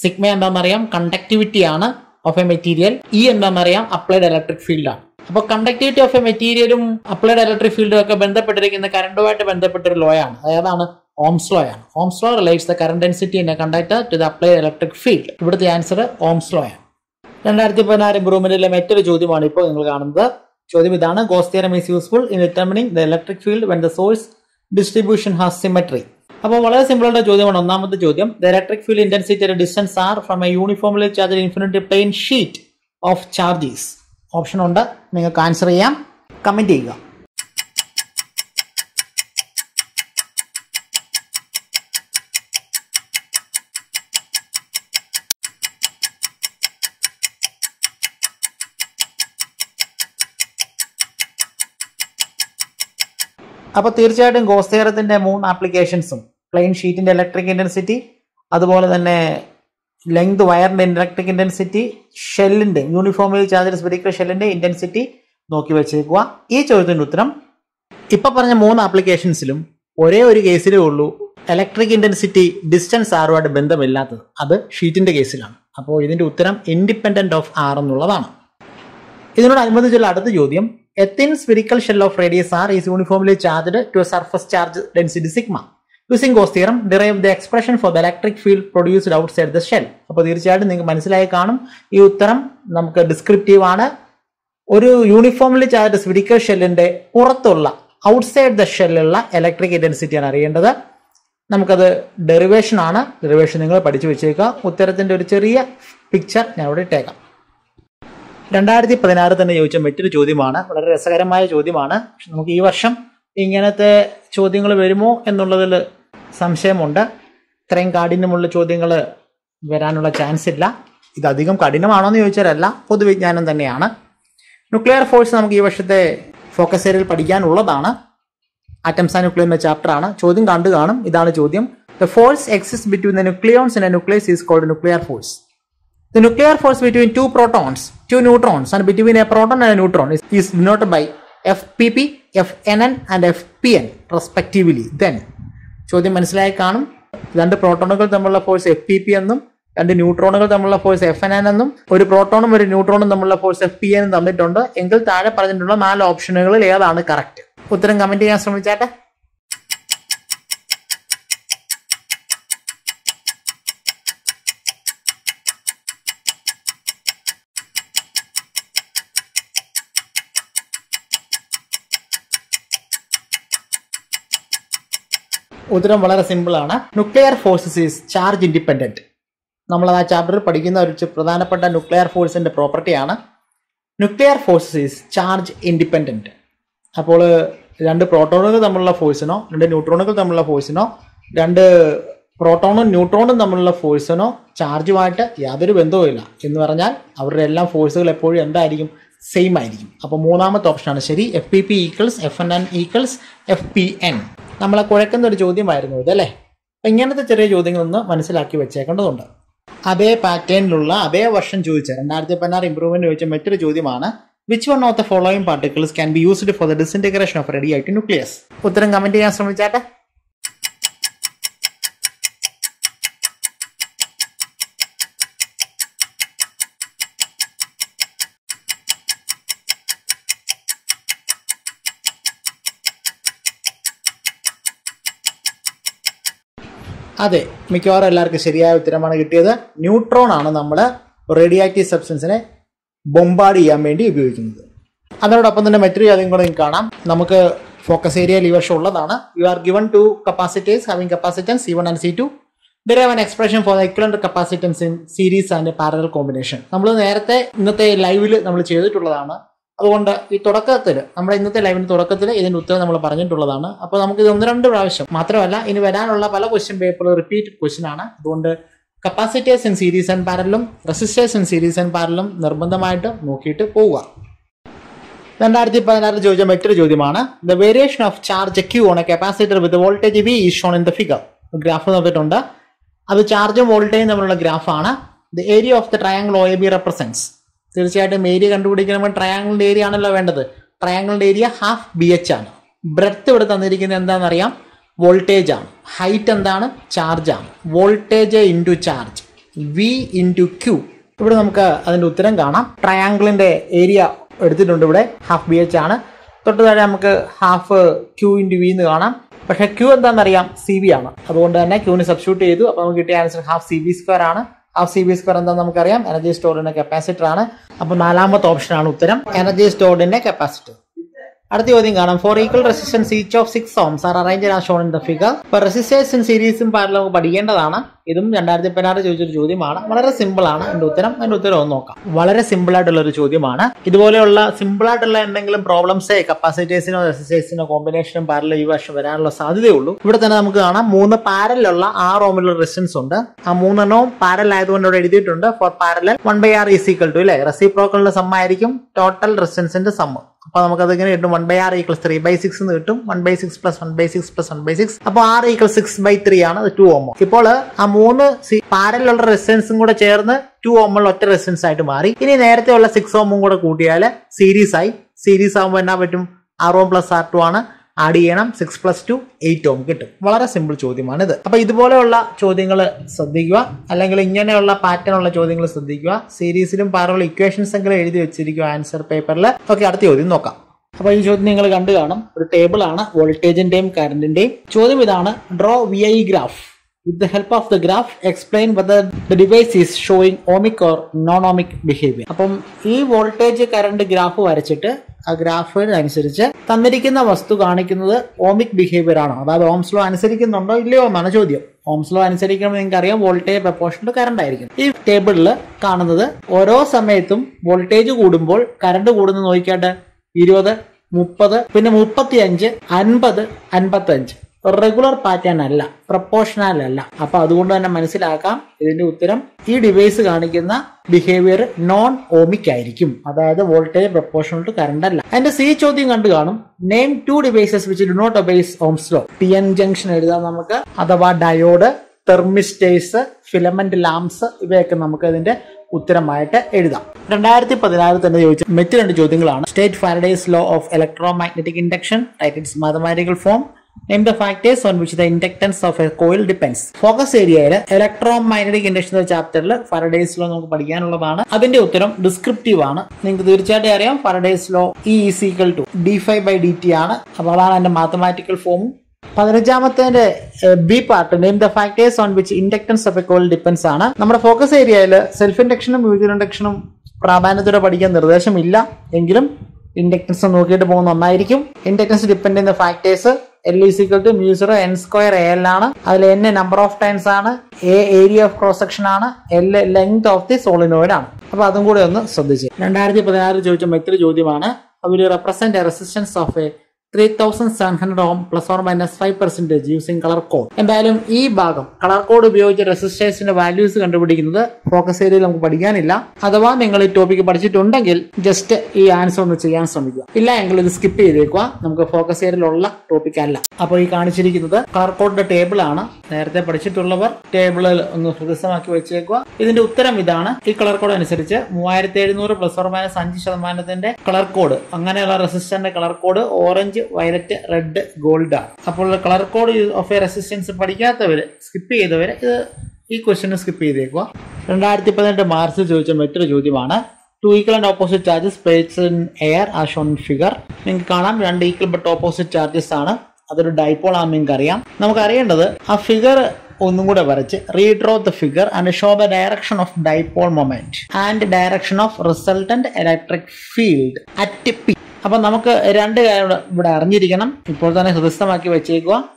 സിഗ്മ എന്താണെന്നറിയാം? കണ്ടക്ടിവിറ്റി ആണ് ഓഫ് എ മെറ്റീരിയൽ ഇ എന്താണെന്നറിയാം? അപ്ലൈഡ് ഇലക്ട്രിക് ഫീൽഡ് ആണ്. അപ്പോൾ കണ്ടക്ടിവിറ്റി ഓഫ് എ മെറ്റീരിയലും അപ്ലൈഡ് ഇലക്ട്രിക് ഫീൽഡും ഒക്കെ ബന്ധപ്പെട്ടിരിക്കുന്ന കറണ്ടുമായിട്ട് ബന്ധപ്പെട്ട ഒരു ലോ ആണ്. അതായതാണ് ഓംസ് ലോ ആണ്. Ohm's law relates the current density in a conductor to the applied electric field ഇവിടുത്തെ ആൻസർ ഓംസ് ലോ ആണ്. രണ്ടായിരത്തി പതിനാറ് ഇംപ്രൂവ്മെന്റിലെ മറ്റൊരു ചോദ്യമാണ് ഇപ്പോൾ നിങ്ങൾ കാണുന്നത്. ചോദ്യം ഇതാണ്. Gauss theorem is useful in determining the electric field when the source distribution has symmetry അപ്പോൾ വളരെ സിമ്പിൾ ആയിട്ട് ചോദ്യമാണ്. ഒന്നാമത്തെ ചോദ്യം the electric field intensity distance R from a uniformly charge infinity plane sheet of charges option ഉണ്ട്. നിങ്ങൾക്ക് answer ചെയ്യാം. Comment ചെയ്യുക. അപ്പോൾ തീർച്ചയായിട്ടും ഗോസ്തേരത്തിന്റെ മൂന്ന് ആപ്ലിക്കേഷൻസും പ്ലെയിൻ ഷീറ്റിന്റെ ഇലക്ട്രിക് ഇന്റൻസിറ്റി അതുപോലെ തന്നെ ലെങ്ത് വയറിന്റെ ഇലക്ട്രിക് ഇന്റൻസിറ്റി ഷെല്ലിന്റെ യൂണിഫോമിൽ ചാർജ് സ്പെരിക്കൽ ഷെല്ലിന്റെ ഇന്റൻസിറ്റി നോക്കി വെച്ചേക്കുക. ഈ ചോദ്യത്തിന്റെ ഉത്തരം ഇപ്പൊ പറഞ്ഞ മൂന്ന് ആപ്ലിക്കേഷൻസിലും ഒരേ ഒരു കേസിലേ ഉള്ളൂ ഇലക്ട്രിക് ഇന്റൻസിറ്റി ഡിസ്റ്റൻസ് ആറുമായിട്ട് ബന്ധമില്ലാത്തത്. അത് ഷീറ്റിന്റെ കേസിലാണ്. അപ്പോൾ ഇതിന്റെ ഉത്തരം ഇൻഡിപെൻഡന്റ് ഓഫ് ആർ എന്നുള്ളതാണ്. ഇതിനോടനുബന്ധിച്ചുള്ള അടുത്ത ചോദ്യം a thin thin spherical shell of radius R is uniformly charged to a surface charge density sigma. Gauss theorem derive the expression for the electric field produced outside the shell അപ്പോൾ തീർച്ചയായിട്ടും നിങ്ങൾക്ക് മനസ്സിലായി കാണും. ഈ ഉത്തരം നമുക്ക് ഡിസ്ക്രിപ്റ്റീവ് ആണ്. ഒരു യൂണിഫോംലി ചാർജ് സ്പിരിക്കൽ ഷെല്ലിന്റെ പുറത്തുള്ള ഔട്ട്സൈഡ് ദ ഷെല്ലുള്ള ഇലക്ട്രിക് ഇന്റൻസിറ്റി ആണ് അറിയേണ്ടത്. നമുക്കത് ഡെറിവേഷൻ ആണ്. ഡെറിവേഷൻ നിങ്ങൾ പഠിച്ചു വെച്ചേക്കുക. ഉത്തരത്തിന്റെ ഒരു ചെറിയ പിക്ചർ ഞാൻ ഇവിടെ ഇട്ടേക്കാം. രണ്ടായിരത്തി പതിനാറ് തന്നെ ചോദിച്ച മറ്റൊരു ചോദ്യമാണ്. വളരെ രസകരമായ ചോദ്യമാണ്. പക്ഷെ നമുക്ക് ഈ വർഷം ഇങ്ങനത്തെ ചോദ്യങ്ങൾ വരുമോ എന്നുള്ളതിൽ സംശയമുണ്ട്. ഇത്രയും കാഠിന്യമുള്ള ചോദ്യങ്ങൾ വരാനുള്ള ചാൻസ് ഇല്ല. ഇത് അധികം കഠിനമാണോ എന്ന് ചോദിച്ചാലല്ല പൊതുവിജ്ഞാനം തന്നെയാണ്. ന്യൂക്ലിയർ ഫോഴ്സ് നമുക്ക് ഈ വർഷത്തെ ഫോക്കസ് ഏരിയയിൽ പഠിക്കാനുള്ളതാണ്. ആറ്റംസ് ആൻഡ് ന്യൂക്ലിയർ എന്ന ചാപ്റ്റർ ആണ്. ചോദ്യം കണ്ടു കാണും. ഇതാണ് ചോദ്യം. The force exist between the nucleons and nucleus is called nuclear force the nuclear force between two protons two neutrons and between a proton and neutron is proton by F P P F N N and F P N respectively Then, ചോദ്യം മനസ്സിലായി കാണും. രണ്ട് പ്രോട്ടോണുകൾ തമ്മിലുള്ള force F P P എന്നും രണ്ട് ന്യൂട്രോണുകൾ തമ്മിലുള്ള force F N N എന്നും ഒരു പ്രോട്ടോണും ഒരു ന്യൂട്രോണും തമ്മിലുള്ള ഫോഴ്സ് എഫ് പി എൻ തന്നിട്ടുണ്ട് എങ്കിൽ താഴെ പറഞ്ഞിട്ടുള്ള നാല് ഓപ്ഷനുകളിൽ ഏതാണ് കറക്റ്റ് ഉത്തരം കമന്റ് ചെയ്യാൻ ശ്രമിച്ചാട്ടെ. ഉത്തരം വളരെ സിമ്പിൾ ആണ്. Nuclear forces is charge independent നമ്മൾ ആ ചാപ്റ്ററിൽ പഠിക്കുന്ന ഒരു പ്രധാനപ്പെട്ട ന്യൂക്ലിയർ ഫോഴ്സിന്റെ പ്രോപ്പർട്ടിയാണ് nuclear forces is charge independent അപ്പോൾ രണ്ട് പ്രോട്ടോണുകൾ തമ്മിലുള്ള ഫോഴ്സിനോ രണ്ട് ന്യൂട്രോണുകൾ തമ്മിലുള്ള ഫോഴ്സിനോ രണ്ട് പ്രോട്ടോണും ന്യൂട്രോണും തമ്മിലുള്ള ഫോഴ്സിനോ ചാർജുമായിട്ട് യാതൊരു ബന്ധവുമില്ല എന്ന് പറഞ്ഞാൽ അവരുടെ എല്ലാം ഫോഴ്സുകൾ എപ്പോഴും എന്തായിരിക്കും? സെയിം ആയിരിക്കും. അപ്പോൾ മൂന്നാമത്തെ ഓപ്ഷനാണ് ശരി. F P P equals F N N equals F P N നമ്മളെ കുഴക്കുന്ന ഒരു ചോദ്യമായിരുന്നു ഇതല്ലേ അപ്പം ഇങ്ങനത്തെ ചെറിയ ചോദ്യങ്ങളൊന്ന് മനസ്സിലാക്കി വെച്ചേക്കേണ്ടതുണ്ട്. അതേ പാറ്റേണിലുള്ള അതേ വർഷം ചോദിച്ച രണ്ടായിരത്തി പതിനാറ് ഇമ്പ്രൂവ്മെന്റ് ചോദിച്ച മറ്റൊരു ചോദ്യമാണ് which one of the following particles can be used for the disintegration of ready ആയിട്ട് ന്യൂക്ലിയസ് ഉത്തരം കമന്റ് ചെയ്യാൻ ശ്രമിച്ചാട്ടെ. അതെ മിക്കവാറും എല്ലാവർക്കും ശരിയായ ഉത്തരമാണ് കിട്ടിയത്. ന്യൂട്രോൺ ആണ് നമ്മൾ റേഡിയോ ആക്റ്റീവ് സബ്സ്റ്റൻസിനെ ബൊമ്പാർഡ് ചെയ്യാൻ വേണ്ടി ഉപയോഗിക്കുന്നത്. അതോടൊപ്പം തന്നെ മറ്റൊരു കാര്യം കൂടെ കാണാം. നമുക്ക് ഫോക്കസ് ഏരിയ ഈ ഉള്ളതാണ്. You are given two capacitors having capacitance C one and C two there an expression for equivalent capacitance in series and parallel combination നമ്മൾ നേരത്തെ ഇന്നത്തെ ലൈവിൽ നമ്മൾ ചെയ്തിട്ടുള്ളതാണ്. അതുകൊണ്ട് ഈ തുടക്കത്തിൽ നമ്മുടെ ഇന്നത്തെ ലൈവിന്റെ തുടക്കത്തിൽ ഇതിന്റെ ഉത്തരം നമ്മൾ പറഞ്ഞിട്ടുള്ളതാണ്. അപ്പോൾ നമുക്ക് ഇത് ഒന്ന് രണ്ട് പ്രാവശ്യം മാത്രമല്ല ഇനി വരാനുള്ള പല ക്വസ്റ്റ്യൻ പേപ്പറും റിപ്പീറ്റ് ക്വസ്റ്റ്യൻ ആണ്. അതുകൊണ്ട് കപ്പാസിറ്റേഴ്സ് ഇൻ സീരീസ് ആൻഡ് പാരലും റെസിസ്റ്റേഴ്സ് ഇൻ സീരീസ് ആൻഡ് പാരലും നിർബന്ധമായിട്ട് നോക്കിയിട്ട് പോവുക. രണ്ടായിരത്തി പതിനാറിൽ ചോദിച്ച മറ്റൊരു ചോദ്യമാണ് the variation of charge Q on a capacitor with voltage V is shown in the figure graph തന്നിട്ടുണ്ട്. അത് ചാർജും വോൾട്ടേജും തമ്മിലുള്ള ഗ്രാഫാണ്. The area of the triangle O A B represents തീർച്ചയായിട്ടും ഏരിയ കണ്ടുപിടിക്കണമെങ്കിൽ ട്രയാങ്കിളിന്റെ ഏരിയ ആണല്ലോ വേണ്ടത്. ട്രയാങ്കിളിന്റെ ഏരിയ ഹാഫ് ബി എച്ച് ആണ്. ബ്രെത്ത് ഇവിടെ തന്നിരിക്കുന്നത് എന്താണെന്നറിയാം? വോൾട്ടേജ് ആണ്. ഹൈറ്റ് എന്താണ്? ചാർജ് ആണ്. Voltage into charge V into Q ഇവിടെ നമുക്ക് അതിന്റെ ഉത്തരം കാണാം. ട്രയാങ്കിളിന്റെ ഏരിയ എടുത്തിട്ടുണ്ട് ഇവിടെ. ഹാഫ് ബി എച്ച് ആണ്. തൊട്ട് താഴെ നമുക്ക് ഹാഫ് ക്യൂ ഇന്റു വി എന്ന് കാണാം. പക്ഷേ ക്യൂ എന്താണെന്നറിയാം? സി ബി ആണ്. അതുകൊണ്ട് തന്നെ ക്യൂവിന് സബ്സ്റ്റിറ്റ്യൂട്ട് ചെയ്തു. അപ്പോൾ നമുക്ക് കിട്ടിയ answer half C B square ആണ്. ഹാഫ് സി ബി സ്ക്വയർ എന്താണെന്ന് നമുക്കറിയാം. എനർജി സ്റ്റോറിന്റെ കപ്പാസിറ്റർ ആണ്. അപ്പോൾ നാലാമത്തെ ഓപ്ഷനാണ് ഉത്തരം. എനർജി സ്റ്റോറിന്റെ കപ്പാസിറ്റർ അടുത്ത ചോദ്യം കാണാം. Four equal resistance each of six ohms are arrange as shown in the figure ഇപ്പൊ റെസിസ്റ്റേഴ്സും സീരീസും പാരലും നമുക്ക് പഠിക്കേണ്ടതാണ്. ഇതും രണ്ടായിരത്തി പതിനാറ് ചോദിച്ചൊരു ചോദ്യമാണ്. വളരെ സിമ്പിൾ ആണ് എന്റെ ഉത്തരം. അതിന്റെ ഉത്തരം ഒന്ന് നോക്കാം. വളരെ സിമ്പിൾ ആയിട്ടുള്ള ഒരു ചോദ്യമാണ്. ഇതുപോലെയുള്ള സിമ്പിൾ ആയിട്ടുള്ള എന്തെങ്കിലും പ്രോബ്ലംസേ കപ്പാസിറ്റേഴ്സിനോ റെസിസ്റ്റേഴ്സിനോ കോമ്പിനേഷനും പാരലോ ഈ വർഷം വരാനുള്ള സാധ്യതയുള്ളൂ. ഇവിടെ തന്നെ നമുക്ക് കാണാം. മൂന്ന് പാരലുള്ള ആ ഓമിലുള്ള റെസിസ്റ്റൻസ് ഉണ്ട്. ആ മൂന്നെണ്ണവും പാരൽ ആയതുകൊണ്ട് ഇവിടെ എഴുതിയിട്ടുണ്ട്. For parallel one by R is equal to അല്ലെ റെസിപ്രോക്കളുടെ സമ്മായിരിക്കും ടോട്ടൽ റെസിസ്റ്റൻസിന്റെ സമ്മ് അപ്പൊ നമുക്ക് അതിങ്ങനെ കിട്ടും? One by R equals three by six എന്ന് കിട്ടും. One by six plus one by six plus one by six അപ്പൊ R equal six by three ആണ് ടു ഓമോ ഇപ്പോൾ ആ മൂന്ന് പാരലുള്ള റെസിസ്റ്റൻസും കൂടെ ചേർന്ന് ടു ഓമുള്ള ഒറ്റ റെസിസ്റ്റൻസ് ആയിട്ട് മാറി. ഇനി നേരത്തെ ഉള്ള സിക്സ് ഓമും കൂടെ കൂട്ടിയാൽ സീരീസ് ആയി. സീരീസ് ആകുമ്പോൾ എന്നാ പറ്റും? R ohm plus R two ആണ്. ആഡ് ചെയ്യണം. Six plus two eight ohm കിട്ടും. വളരെ സിമ്പിൾ ചോദ്യമാണിത്. ഇത് അപ്പൊ ഇതുപോലെയുള്ള ചോദ്യങ്ങൾ ശ്രദ്ധിക്കുക. അല്ലെങ്കിൽ ഇങ്ങനെയുള്ള പാറ്റേൺ ഉള്ള ചോദ്യങ്ങൾ ശ്രദ്ധിക്കുക. സീരീസിലും പാറുള്ള ഇക്വേഷൻസ് എങ്കിലും എഴുതി വെച്ചിരിക്കുക ആൻസർ പേപ്പറിൽ ഓക്കെ അടുത്ത ചോദ്യം നോക്കാം. അപ്പൊ ഈ ചോദ്യം നിങ്ങൾ കണ്ടു കാണും. ഒരു ടേബിൾ ആണ്. വോൾട്ടേജിന്റെയും കറന്റിന്റെയും ചോദ്യം ഇതാണ്. Draw V I graph with the help of the graph explain whether the device is showing ohmic non ohmic behaviour അപ്പം ഈ വോൾട്ടേജ് കറണ്ട് ഗ്രാഫ് വരച്ചിട്ട് ആ ഗ്രാഫിനനുസരിച്ച് തന്നിരിക്കുന്ന വസ്തു കാണിക്കുന്നത് ഓമിക് ബിഹേവിയർ ആണോ? അതായത് ഓംസ് ലോ അനുസരിക്കുന്നുണ്ടോ ഇല്ലയോ എന്നാണ് ചോദ്യം. ഓംസ് ലോ അനുസരിക്കണം നിങ്ങൾക്ക് അറിയാം വോൾട്ടേജ് പ്രപ്പോർഷൻ ടു കറണ്ട് ആയിരിക്കും. ഈ ടേബിളിൽ കാണുന്നത് ഓരോ സമയത്തും വോൾട്ടേജ് കൂടുമ്പോൾ കറണ്ട് കൂടുന്നത് നോക്കിയാട്ട് ഇരുപത് മുപ്പത് പിന്നെ മുപ്പത്തി അഞ്ച് അൻപത് അൻപത്തി അഞ്ച് റെഗുലർ പാറ്റേൺ അല്ല പ്രപ്പോർഷണൽ അല്ല. അപ്പൊ അതുകൊണ്ട് തന്നെ മനസ്സിലാക്കാം ഇതിന്റെ ഉത്തരം. ഈ ഡിവൈസ് കാണിക്കുന്ന ബിഹേവിയർ നോൺ ഓമിക് ആയിരിക്കും. അതായത് വോൾട്ടേജ് പ്രപ്പോർഷണൽ ടു കറണ്ട് അല്ല. അതിന്റെ സി ചോദ്യം കണ്ടു കാണും. Name two devices which do not obeys Ohm's law P N junction എഴുതാം നമുക്ക്. അഥവാ ഡയോഡ് തെർമിസ്റ്റേഴ്സ് ഫിലമെന്റ് ലാംസ് ഇവയൊക്കെ നമുക്ക് അതിന്റെ ഉത്തരമായിട്ട് എഴുതാം. രണ്ടായിരത്തി പതിനാറിൽ തന്നെ ചോദിച്ച മറ്റ് രണ്ട് ചോദ്യങ്ങളാണ്. State Faraday's law of electromagnetic induction ടൈറ്റിൻസ് mathematical form name the factors on which the inductance of a coil depends focus ഏരിയയിൽ ഇലക്ട്രോ മാഗ്നറ്റിക് ഇൻഡക്ഷൻ ചാപ്റ്ററിൽ ഫറഡേസ് ലോ നമുക്ക് പഠിക്കാനുള്ളതാണ്. അതിന്റെ ഉത്തരം ഡിസ്ക്രിപ്റ്റീവ് ആണ്. നിങ്ങൾക്ക് തീർച്ചയായിട്ടും അറിയാം Faraday's law E equal to D five by D T ആണ്. അപ്പോൾ അതാണ് അതിന്റെ മാത്തമാറ്റിക്കൽ ഫോമും പതിനഞ്ചാമത്തെ B part name the factors on which inductance of a coil depends ആണ്. നമ്മുടെ ഫോക്കസ് ഏരിയയിൽ സെൽഫ് ഇൻഡക്ഷനും മ്യൂച്വൽ ഇൻഡക്ഷനും പ്രാധാന്യത്തോടെ പഠിക്കാൻ നിർദ്ദേശമില്ല. എങ്കിലും ഇൻഡക്ടൻസ് നോക്കിയിട്ട് പോകുന്ന ഒന്നായിരിക്കും ഇൻഡക്ടൻസ് ഡിപ്പെൻഡ് ചെയ്യുന്ന factors L is equal to mu zero N square A L ആണ്. അതിൽ എൻ നമ്പർ ഓഫ് ടൈംസ് ആണ്. A area of cross section ആണ്. L length of the solenoid ആണ്. അപ്പൊ അതും കൂടെ ഒന്ന് ശ്രദ്ധിച്ചു. രണ്ടായിരത്തി പതിനാറിൽ ചോദിച്ച മറ്റൊരു ചോദ്യമാണ്. അവർ represent resistance of a three thousand seven hundred ohm plus or minus five percentage using colour code എന്തായാലും ഈ ഭാഗം കളർ കോഡ് ഉപയോഗിച്ച് റെസിസ്റ്റേഴ്സിന്റെ വാല്യൂസ് കണ്ടുപിടിക്കുന്നത് ഫോക്കസ് ഏരിയയിൽ നമുക്ക് പഠിക്കാനില്ല. അഥവാ നിങ്ങൾ ഈ ടോപ്പിക്ക് പഠിച്ചിട്ടുണ്ടെങ്കിൽ ജസ്റ്റ് ഈ ആൻസർ ഒന്ന് ചെയ്യാൻ ശ്രമിക്കുക. ഇല്ല എങ്കിൽ ഇത് സ്കിപ്പ് ചെയ്തേക്കുക. നമുക്ക് ഫോക്കസ് ഏരിയയിലുള്ള ടോപ്പിക് അല്ല. അപ്പോൾ ഈ കാണിച്ചിരിക്കുന്നത് കളർ കോഡിന്റെ ടേബിൾ ആണ്. നേരത്തെ പഠിച്ചിട്ടുള്ളവർ ടേബിളിൽ ഒന്ന് ഹൃദയമാക്കി വെച്ചേക്കുക. ഇതിന്റെ ഉത്തരം ഇതാണ്. ഈ കളർ കോഡ് അനുസരിച്ച് മൂവായിരത്തി എഴുന്നൂറ് പ്ലസ് ഓർ മൈനസ് അഞ്ച് ശതമാനത്തിന്റെ കളർ കോഡ് അങ്ങനെയുള്ള റെസിസ്റ്ററിന്റെ colour code orange violet red gold. ആണ് അപ്പോൾ colour code of a resistance പഠിക്കാത്തവര് സ്കിപ്പ് ചെയ്തവര് ഇത് ഈ ക്വസ്റ്റ്യൻ സ്കിപ്പ് ചെയ്തേക്കുക രണ്ടായിരത്തി പതിനെട്ട് മാർച്ചിൽ ചോദിച്ച മറ്റൊരു ചോദ്യമാണ്. Two equal and opposite charges space in air as shown figure നിങ്ങൾക്ക് കാണാം രണ്ട് ഈക്വൽ ബട്ട് ഓപ്പോസിറ്റ് ചാർജസ് ആണ്. അതൊരു ഡൈപ്പോൾ ആണെന്ന് നിങ്ങൾക്ക് അറിയാം നമുക്ക് അറിയേണ്ടത് ആ ഫിഗർ ഒന്നും കൂടെ വരച്ച് redraw the figure and show the direction of dipole moment and direction of resultant electric field at P അപ്പൊ നമുക്ക് രണ്ട് കാര്യം ഇവിടെ- അറിഞ്ഞിരിക്കണം. ഇപ്പോൾ തന്നെ ഹൃദയസ്ഥമാക്കി വെച്ചേക്കുക.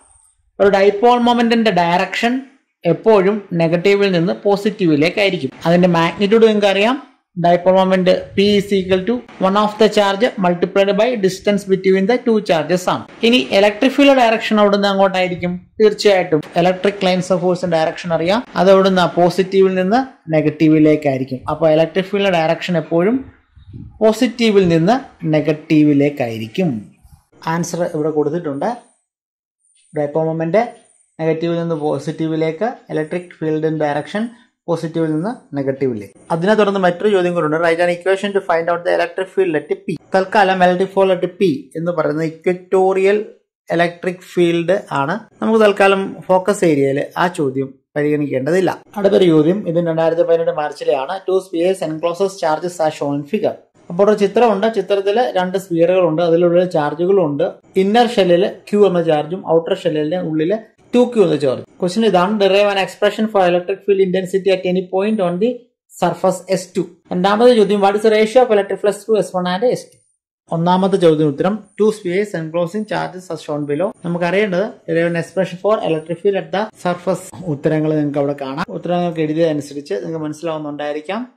ഒരു ഡൈപോൾ മൊമെന്റിന്റെ ഡയറക്ഷൻ എപ്പോഴും നെഗറ്റീവിൽ നിന്ന് പോസിറ്റീവിലേക്കായിരിക്കും അതിന്റെ മാഗ്നിറ്റ്യൂഡ് നിങ്ങൾക്ക് അറിയാം. Dipole moment P is equal to one of the charge multiplied by distance between the two charges ആണ്. ഇനി ഇലക്ട്രിക് ഫീൽഡ് ഡയറക്ഷൻ അവിടുന്ന് അങ്ങോട്ടായിരിക്കും. തീർച്ചയായിട്ടും ഇലക്ട്രിക് ലൈൻസ് ഓഫ് ഫോഴ്സിന്റെ ഡയറക്ഷൻ അറിയാം. അത് അവിടുന്ന് പോസിറ്റീവിൽ നിന്ന് നെഗറ്റീവിലേക്കായിരിക്കും അപ്പോൾ ഇലക്ട്രിക് ഫീൽഡ് ഡയറക്ഷൻ എപ്പോഴും പോസിറ്റീവിൽ നിന്ന് നെഗറ്റീവിലേക്കായിരിക്കും ആൻസർ ഇവിടെ കൊടുത്തിട്ടുണ്ട്. ഡൈപ്പോ മൊമെന്റ് നെഗറ്റീവിൽ നിന്ന് പോസിറ്റീവിലേക്ക് ഇലക്ട്രിക് ഫീൽഡിൻ ഡയറക്ഷൻ പോസിറ്റീവിൽ നിന്ന് നെഗറ്റീവിലേക്ക് അതിനെ തുടർന്ന് മറ്റൊരു ചോദ്യം കൂടെ write an equation to find out the electric field at P തൽക്കാലം ഇലക്ട്രിക് പി എന്ന് പറയുന്ന ഇക്വറ്റോറിയൽ ഇലക്ട്രിക് ഫീൽഡ് ആണ്. നമുക്ക് തൽക്കാലം ഫോക്കസ് ഏരിയയിൽ ആ ചോദ്യം പരിഗണിക്കേണ്ടതില്ല. അടുത്തൊരു ചോദ്യം. ഇത് രണ്ടായിരത്തി പതിനെട്ട് മാർച്ചിലെയാണ് two spheres encloses charges as shown figure അപ്പോൾ ഒരു ചിത്രമുണ്ട്. ചിത്രത്തിൽ രണ്ട് സ്പിയറുകളുണ്ട് അതിലുള്ള ചാർജുകളുണ്ട് ഇന്നർ ഷെല്ലിൽ ക്യൂ എന്ന ചാർജും ഔട്ടർ ഷെല്ലിന്റെ ഉള്ളിൽ ടു ക്യൂ എന്ന ചാർജ് ക്വസ്റ്റൻ ഇതാണ് derive an expression for electric field intensity at any point on the surface S two രണ്ടാമത് ചോദ്യം what is ratio of electric flux to S one and S two ഒന്നാമത്തെ ചോദ്യത്തിന് ഉത്തരം two space enclosing charges are shown below നമുക്ക് അറിയേണ്ടത് expression for electric field at the surface ഉത്തരങ്ങൾ നിങ്ങൾക്ക് അവിടെ കാണാം. ഉത്തരങ്ങൾക്ക് എഴുതിയതനുസരിച്ച് നിങ്ങൾക്ക് മനസ്സിലാവുന്നുണ്ടായിരിക്കാം.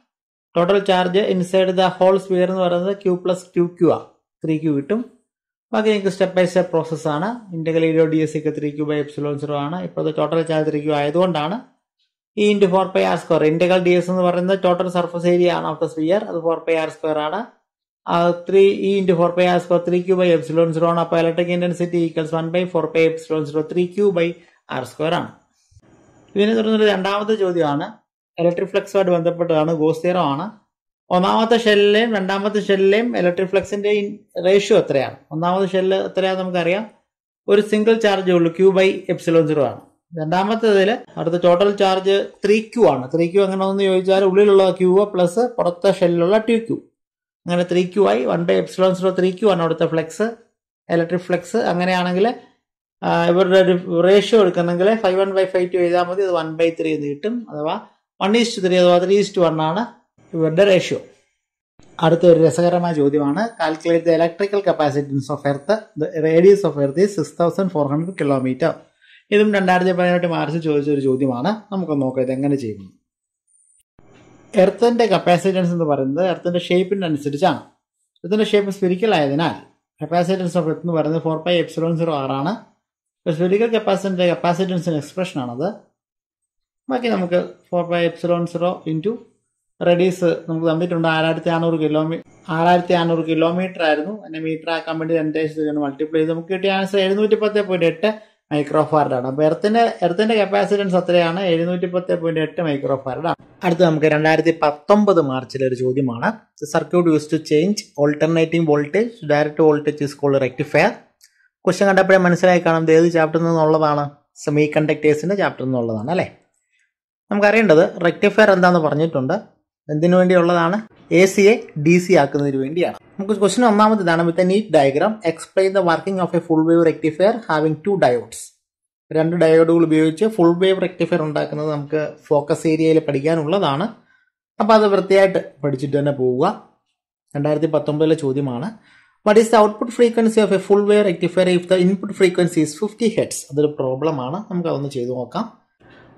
Total charge inside the whole sphere എന്ന് പറയുന്നത് ക്യൂ പ്ലസ് ക്യൂ ക്യൂ ആ. ത്രീ ക്യൂ കിട്ടും. ബാക്കി നിങ്ങൾക്ക് സ്റ്റെപ്പ് ബൈ സ്റ്റെപ്പ് പ്രോസസ് ആണ്. ഇന്റഗ്രൽ ഇരോ ഡി എസ് സിക്ക് three Q by epsilon zero ആണ്. ഇപ്പോഴത്തെ ടോട്ടൽ ചാർജ് ത്രീ ക്യൂ ആയതുകൊണ്ടാണ്. ഈ into four pi R square integral D S എന്ന് പറയുന്നത് ടോട്ടൽ സർഫസ് ഏരിയ ആണ് ഓഫ് ദ സ്പിയർ അത് ഫോർ പൈ ആർ സ്ക്വയർ ആണ്. Three E into four pi square three Q by epsilon zero ആണ്. അപ്പോൾ electric intensity equals one by four pi epsilon zero three Q by R square ആണ്. ഇതിനെ തുടർന്നൊരു രണ്ടാമത്തെ ചോദ്യമാണ്. Electric ഫ്ലക്സുമായിട്ട് ബന്ധപ്പെട്ടതാണ് ഗോസ്തിയറോ ആണ്. ഒന്നാമത്തെ ഷെല്ലിലെയും രണ്ടാമത്തെ ഷെല്ലിലെയും ഇലക്ട്രിക് ഫ്ലക്സിന്റെ റേഷ്യോ എത്രയാണ്? ഒന്നാമത്തെ ഷെല്ല് എത്രയാണെന്ന് നമുക്കറിയാം. ഒരു സിംഗിൾ ചാർജ് ഉള്ളൂ ക്യൂ ബൈ എപ്സിലോൺ സീറോ ആണ്. രണ്ടാമത്തേതിൽ അടുത്ത ടോട്ടൽ ചാർജ് ത്രീ ക്യൂ ആണ്. ത്രീ ക്യൂ എങ്ങനെ ഒന്ന് ചോദിച്ചാൽ ഉള്ളിലുള്ള ക്യൂ പ്ലസ് പുറത്തെ ഷെല്ലിലുള്ള ടു ക്യൂ അങ്ങനെ ത്രീ ക്യൂ ആയി. One by epsilon zero three q ആണ് അവിടുത്തെ ഫ്ലെക്സ് ഇലക്ട്രിക് ഫ്ലെക്സ് അങ്ങനെയാണെങ്കിൽ ഇവരുടെ ഒരു ratio എടുക്കുന്നെങ്കിൽ five one by five two എഴുതാൽ മതി. അത് വൺ ബൈ ത്രീ എന്ന് കിട്ടും. അഥവാ വൺ ഈസ് ടു ത്രീ അഥവാ ത്രീ ഈസ് ടു വൺ ആണ് ഇവരുടെ റേഷ്യോ അടുത്ത ഒരു രസകരമായ ചോദ്യമാണ്. Calculate the electrical capacitance of earth the radius of earth six thousand four hundred kilometre ഇതും രണ്ടായിരത്തി പതിനെട്ട് മാർച്ച് ചോദിച്ച ഒരു ചോദ്യമാണ്. നമുക്ക് നോക്കാം ഇത് എങ്ങനെ ചെയ്യുന്നു. എർത്തിന്റെ കപ്പാസിറ്റൻസ് എന്ന് പറയുന്നത് എർത്തിന്റെ ഷേപ്പിനനുസരിച്ചാണ് എർത്തിന്റെ ഷേപ്പ് സ്പിരിക്കൽ ആയതിനാൽ കപ്പാസിറ്റൻസ് ഓഫ് എർത്ത് എന്ന് പറയുന്നത് ഫോർ പൈ എപ്സിലോൺ സീറോ ആറാണ് സ്പിരിക്കൽ കപ്പാസിറ്റന്റെ കപ്പാസിറ്റൻസിന് എക്സ്പ്രഷൻ ആണത്. ബാക്കി നമുക്ക് four pi epsilon zero into radius നമുക്ക് തന്നിട്ടുണ്ട് ആറായിരത്തി അറുന്നൂറ് കിലോമീറ്റർ ആറായിരത്തി അറുന്നൂറ് കിലോമീറ്റർ ആയിരുന്നു. അതിനെ മീറ്റർ ആക്കാൻ വേണ്ടി രണ്ട് മൾട്ടിപ്ലൈ ചെയ്ത്. നമുക്ക് കിട്ടിയ ആൻസർ എഴുന്നൂറ്റി പത്ത് പോയിന്റ് എട്ട്. മൈക്രോ ആണ് അപ്പോൾ എർത്തിന്റെ എർത്തിന്റെ കപ്പാസിറ്റൻസ് അത്രയാണ്. എഴുന്നൂറ്റി പത്ത് പോയിന്റ് എട്ട് മൈക്രോ ആണ് അടുത്ത് നമുക്ക് രണ്ടായിരത്തി പത്തൊമ്പത് മാർച്ചിലെ ഒരു ചോദ്യമാണ് circuit use to change alternating voltage direct voltage is called rectifier question കണ്ടപ്പോഴേ മനസ്സിലായി കാണാം. ഏത് ചാപ്റ്ററിൽ നിന്നുള്ളതാണ് സെമി കണ്ടക്ടേഴ്സിന്റെ ചാപ്റ്ററിൽ നിന്നുള്ളതാണ് അല്ലേ? നമുക്കറിയേണ്ടത് റെക്ടിഫയർ എന്താണെന്ന് പറഞ്ഞിട്ടുണ്ട്. എന്തിനു വേണ്ടിയുള്ളതാണ്? എ സിയെ ഡി സി ആക്കുന്നതിന് വേണ്ടിയാണ്. നമുക്ക് ക്വസ്റ്റിന് ഒന്നാമത് ഇതാണ്. With a neat diagram explain the working of a full wave rectifier having two diodes രണ്ട് ഡയോഡുകൾ ഉപയോഗിച്ച് ഫുൾ വേവ് റെക്ടിഫയർ ഉണ്ടാക്കുന്നത് നമുക്ക് ഫോക്കസ് ഏരിയയിൽ പഠിക്കാനുള്ളതാണ്. അപ്പോൾ അത് വൃത്തിയായിട്ട് പഠിച്ചിട്ട് തന്നെ പോവുക. രണ്ടായിരത്തി പത്തൊമ്പതിലെ ചോദ്യമാണ്. What is the output frequency of a full wave rectifier if the input frequency is fifty hertz അതൊരു പ്രോബ്ലമാണ് നമുക്ക് അതൊന്ന് ചെയ്തു നോക്കാം.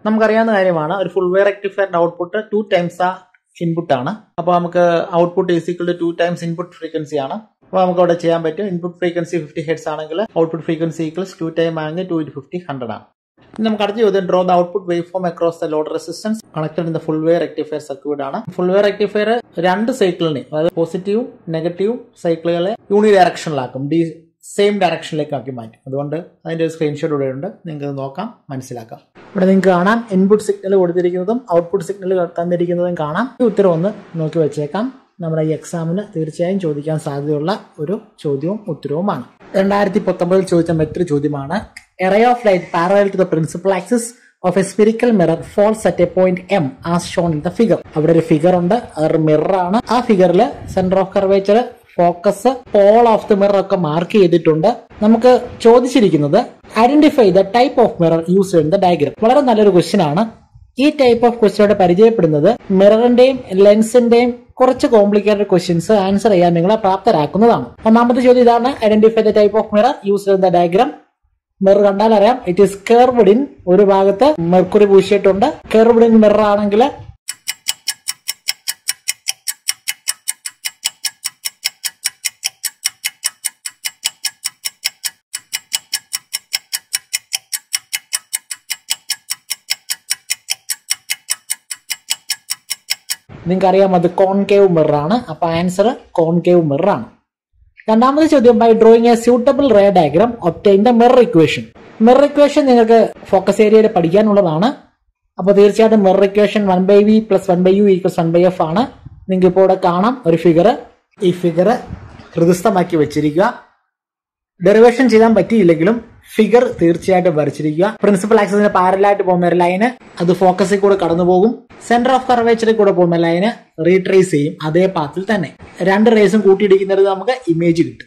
നമുക്കറിയാവുന്ന കാര്യമാണ് ഒരു ഫുൾ വേവ് റെക്ടിഫയറിന്റെ ഔട്ട്പുട്ട് ടു ടൈംസ് ആ ഇൻപുട്ട് ആണ്. അപ്പോൾ നമുക്ക് output is equal to two times input frequency ആണ്. അപ്പോൾ നമുക്ക് അവിടെ ചെയ്യാൻ പറ്റും. ഇൻപുട്ട് ഫ്രീക്വൻസി ഫിഫ്റ്റി ഹെഡ്സ് ആണെങ്കിൽ output frequency equals two time ആണെങ്കിൽ ടു ഇന്റു ഫിഫ്റ്റി ഹൺഡ്രഡ് ആണ്. ഇനി നമുക്ക് അടുത്ത ചോദ്യം draw the output waveform across the load resistance connected in the full wave rectifier circuit ആണ്. ഫുൾ വേ റെക്ടിഫയർ രണ്ട് സൈക്കിളിനെ അതായത് പോസിറ്റീവ് നെഗറ്റീവ് സൈക്കിളുകളെ യൂണി ഡയറക്ഷനിലാക്കും ഡി സെയിം ഡയറക്ഷനിലേക്ക് ആക്കി മാറ്റും. അതുകൊണ്ട് അതിന്റെ ഒരു സ്ക്രീൻഷോട്ട് ഇവിടെ ഉണ്ട്. നിങ്ങൾക്ക് നോക്കാം മനസ്സിലാക്കാം. ഇവിടെ നിങ്ങൾക്ക് കാണാം ഇൻപുട്ട് സിഗ്നൽ കൊടുത്തിരിക്കുന്നതും ഔട്ട്പുട്ട് സിഗ്നൽ തന്നിരിക്കുന്നതും കാണാം. ഈ ഉത്തരം ഒന്ന് നോക്കി വെച്ചേക്കാം. നമ്മുടെ ഈ എക്സാമിന് തീർച്ചയായും ചോദിക്കാൻ സാധ്യതയുള്ള ഒരു ചോദ്യവും ഉത്തരവുമാണ്. രണ്ടായിരത്തി പത്തൊമ്പതിൽ ചോദിച്ച മറ്റൊരു ചോദ്യമാണ്. Array of light parallel to the principal axis of a spherical mirror falls at a point M as shown in the figure അവിടെ ഒരു ഫിഗർ ഉണ്ട് അതൊരു മിറർ ആണ്. ആ ഫിഗറിൽ centre of curvature focus pole of the mirror ഒക്കെ mark ചെയ്തിട്ടുണ്ട്. നമുക്ക് ചോദിച്ചിരിക്കുന്നത് identify the type of mirror use in the diagram വളരെ നല്ലൊരു ക്വസ്റ്റ്യൻ ആണ്. ഈ ടൈപ്പ് ഓഫ് ക്വസ്റ്റ്യനോട് പരിചയപ്പെടുന്നത് മിററിന്റെയും ലെൻസിന്റെയും കുറച്ച് കോംപ്ലിക്കേറ്റഡ് ക്വസ്റ്റ്യൻസ് ആൻസർ ചെയ്യാൻ നിങ്ങളെ പ്രാപ്തരാക്കുന്നതാണ്. ഒന്നാമത്തെ ചോദ്യം ഇതാണ്. Identify the type of mirror use in the diagram mirror കണ്ടാൽ അറിയാം. ഇറ്റ് ഈസ് കെർവ്ഡ് ഒരു ഭാഗത്ത് മെർക്കുറി പൂശിയിട്ടുണ്ട്. കെർവ്ഡ് ഇൻ മിറർ ആണെങ്കിൽ നിങ്ങൾക്കറിയാം അത് കോൺകേവ് മിറർ ആണ്. അപ്പൊ ആൻസർ കോൺകേവ് മിറർ ആണ്. രണ്ടാമത്തെ ചോദ്യം by drawing a suitable ray diagram obtain the mirror equation mirror equation നിങ്ങൾക്ക് ഫോക്കസ് ഏരിയയിൽ പഠിക്കാനുള്ളതാണ്. അപ്പോൾ തീർച്ചയായിട്ടും mirror equation one by V plus one by U equals one by F ആണ്. നിങ്ങൾക്ക് ഇപ്പോൾ ഇവിടെ കാണാം ഒരു ഫിഗർ ഈ ഫിഗർ ഹൃദയസ്ഥമാക്കി വെച്ചിരിക്കുക. ഡെറിവേഷൻ ചെയ്യാൻ പറ്റിയില്ലെങ്കിലും ഫിഗർ തീർച്ചയായിട്ടും വരച്ചിരിക്കുക. പ്രിൻസിപ്പൽ ആക്സിന് പാരലായിട്ട് പോകുന്ന ഒരു ലൈന് അത് ഫോക്കസിൽ കൂടെ കടന്നു പോകും. സെന്റർ ഓഫ് കർവേച്ചറിൽ കൂടെ പോകുന്ന ലൈന് റീട്രേസ് ചെയ്യും. അതേ പാത്തിൽ തന്നെ. രണ്ട് റേസും കൂട്ടിയിടിക്കുന്നത് നമുക്ക് ഇമേജ് കിട്ടും.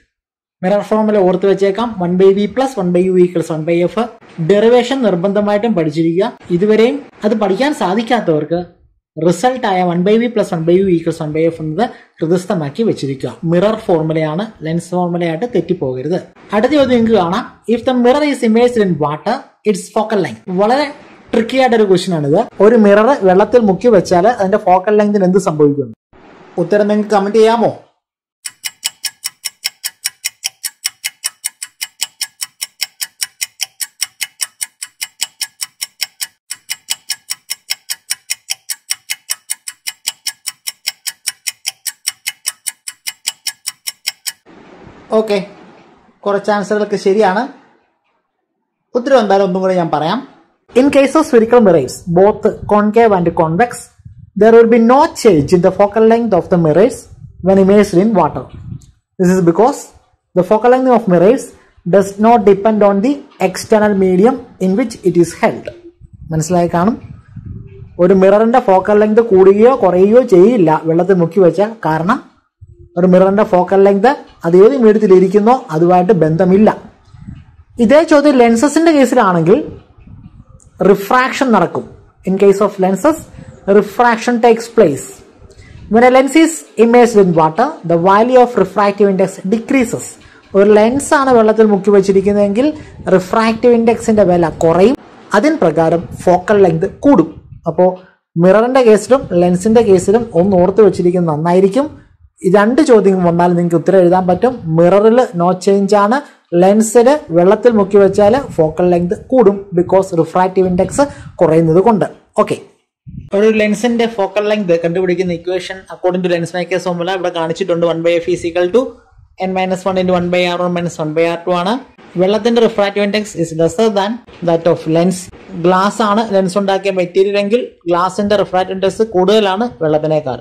മിറർ ഫോമിൽ ഓർത്ത് വെച്ചേക്കാം. One by v plus one by u equals one by f derivation നിർബന്ധമായിട്ടും പഠിച്ചിരിക്കുക. ഇതുവരെയും അത് പഠിക്കാൻ സാധിക്കാത്തവർക്ക് റിസൾട്ട് ആയ one by v plus one by u equals one by f എന്നത് ഹൃദയസ്ഥമാക്കി വെച്ചിരിക്കുക. മിറർ ഫോർമുലയാണ് ലെൻസ് ഫോർമുലയായിട്ട് തെറ്റിപ്പോകരുത്. അടുത്ത ചോദ്യം നിങ്ങൾക്ക് കാണാം. If the mirror is immersed in water its focal length വളരെ ട്രിക്കി ആയിട്ട് ഒരു ക്വസ്റ്റൻ ആണിത്. ഒരു മിറർ വെള്ളത്തിൽ മുക്കി വെച്ചാൽ അതിന്റെ ഫോക്കൽ ലെങ്തിന് എന്ത് സംഭവിക്കുന്നു ഉത്തരം നിങ്ങൾക്ക് കമന്റ് ചെയ്യാമോ? ഓക്കെ. കുറച്ച് ആൻസറുകളൊക്കെ ശരിയാണ്. ഉത്തരം എന്തായാലും ഒന്നും കൂടെ ഞാൻ പറയാം. In case of spherical mirrors both concave and convex there will be no change in the focal length of the mirrors when immersed in water this is because the focal length of mirrors does not depend on the external medium in which it is held മനസ്സിലായി കാണും? ഒരു മിററിന്റെ focal length കൂടുകയോ കുറയുകയോ ചെയ്യില്ല. വെള്ളത്തിൽ മുക്കി വെച്ചാൽ കാരണം ഒരു മിററിന്റെ ഫോക്കൽ ലെങ്ത് അത് ഏത് മീഡിയത്തിലിരിക്കുന്നോ അതുമായിട്ട് ബന്ധമില്ല. ഇതേ ചോദ്യം ലെൻസസിന്റെ കേസിലാണെങ്കിൽ റിഫ്രാക്ഷൻ നടക്കും. In case of lenses refraction takes place when a lens is immersed in water the value of refractive index decreases ഒരു ലെൻസ് ആണ് വെള്ളത്തിൽ മുക്കി വെച്ചിരിക്കുന്നതെങ്കിൽ റിഫ്രാക്റ്റീവ് ഇൻഡെക്സിന്റെ വില കുറയും. അതിന് പ്രകാരം ഫോക്കൽ ലെങ്ത് കൂടും. അപ്പോൾ മിററിന്റെ കേസിലും ലെൻസിന്റെ കേസിലും ഒന്ന് ഓർത്ത് വെച്ചിരിക്കുന്നത് നന്നായിരിക്കും. രണ്ട് ചോദ്യം വന്നാൽ നിങ്ങൾക്ക് ഉത്തരം എഴുതാൻ പറ്റും. മിററിൽ നോ ചേഞ്ച് ആണ്. ലെൻസിൽ വെള്ളത്തിൽ മുക്കി വെച്ചാൽ ഫോക്കൽ ലെങ്ത് കൂടും ബിക്കോസ് റിഫ്രാക്റ്റീവ് ഇൻഡെക്സ് കുറയുന്നത് കൊണ്ട്. ഓക്കെ ഒരു ലെൻസിന്റെ ഫോക്കൽ ലെങ്ത് കണ്ടുപിടിക്കുന്ന equation according to lens makers formula ഇവിടെ കാണിച്ചിട്ടുണ്ട്. One by F is equal to N minus one into one by R one minus one by R two ആണ്. വെള്ളത്തിന്റെ refractive index is lesser than that of lens glass ആണ് lens ഉണ്ടാക്കിയ material എങ്കിൽ ഗ്ലാസിന്റെ refractive index കൂടുതലാണ് വെള്ളത്തിനേക്കാൾ.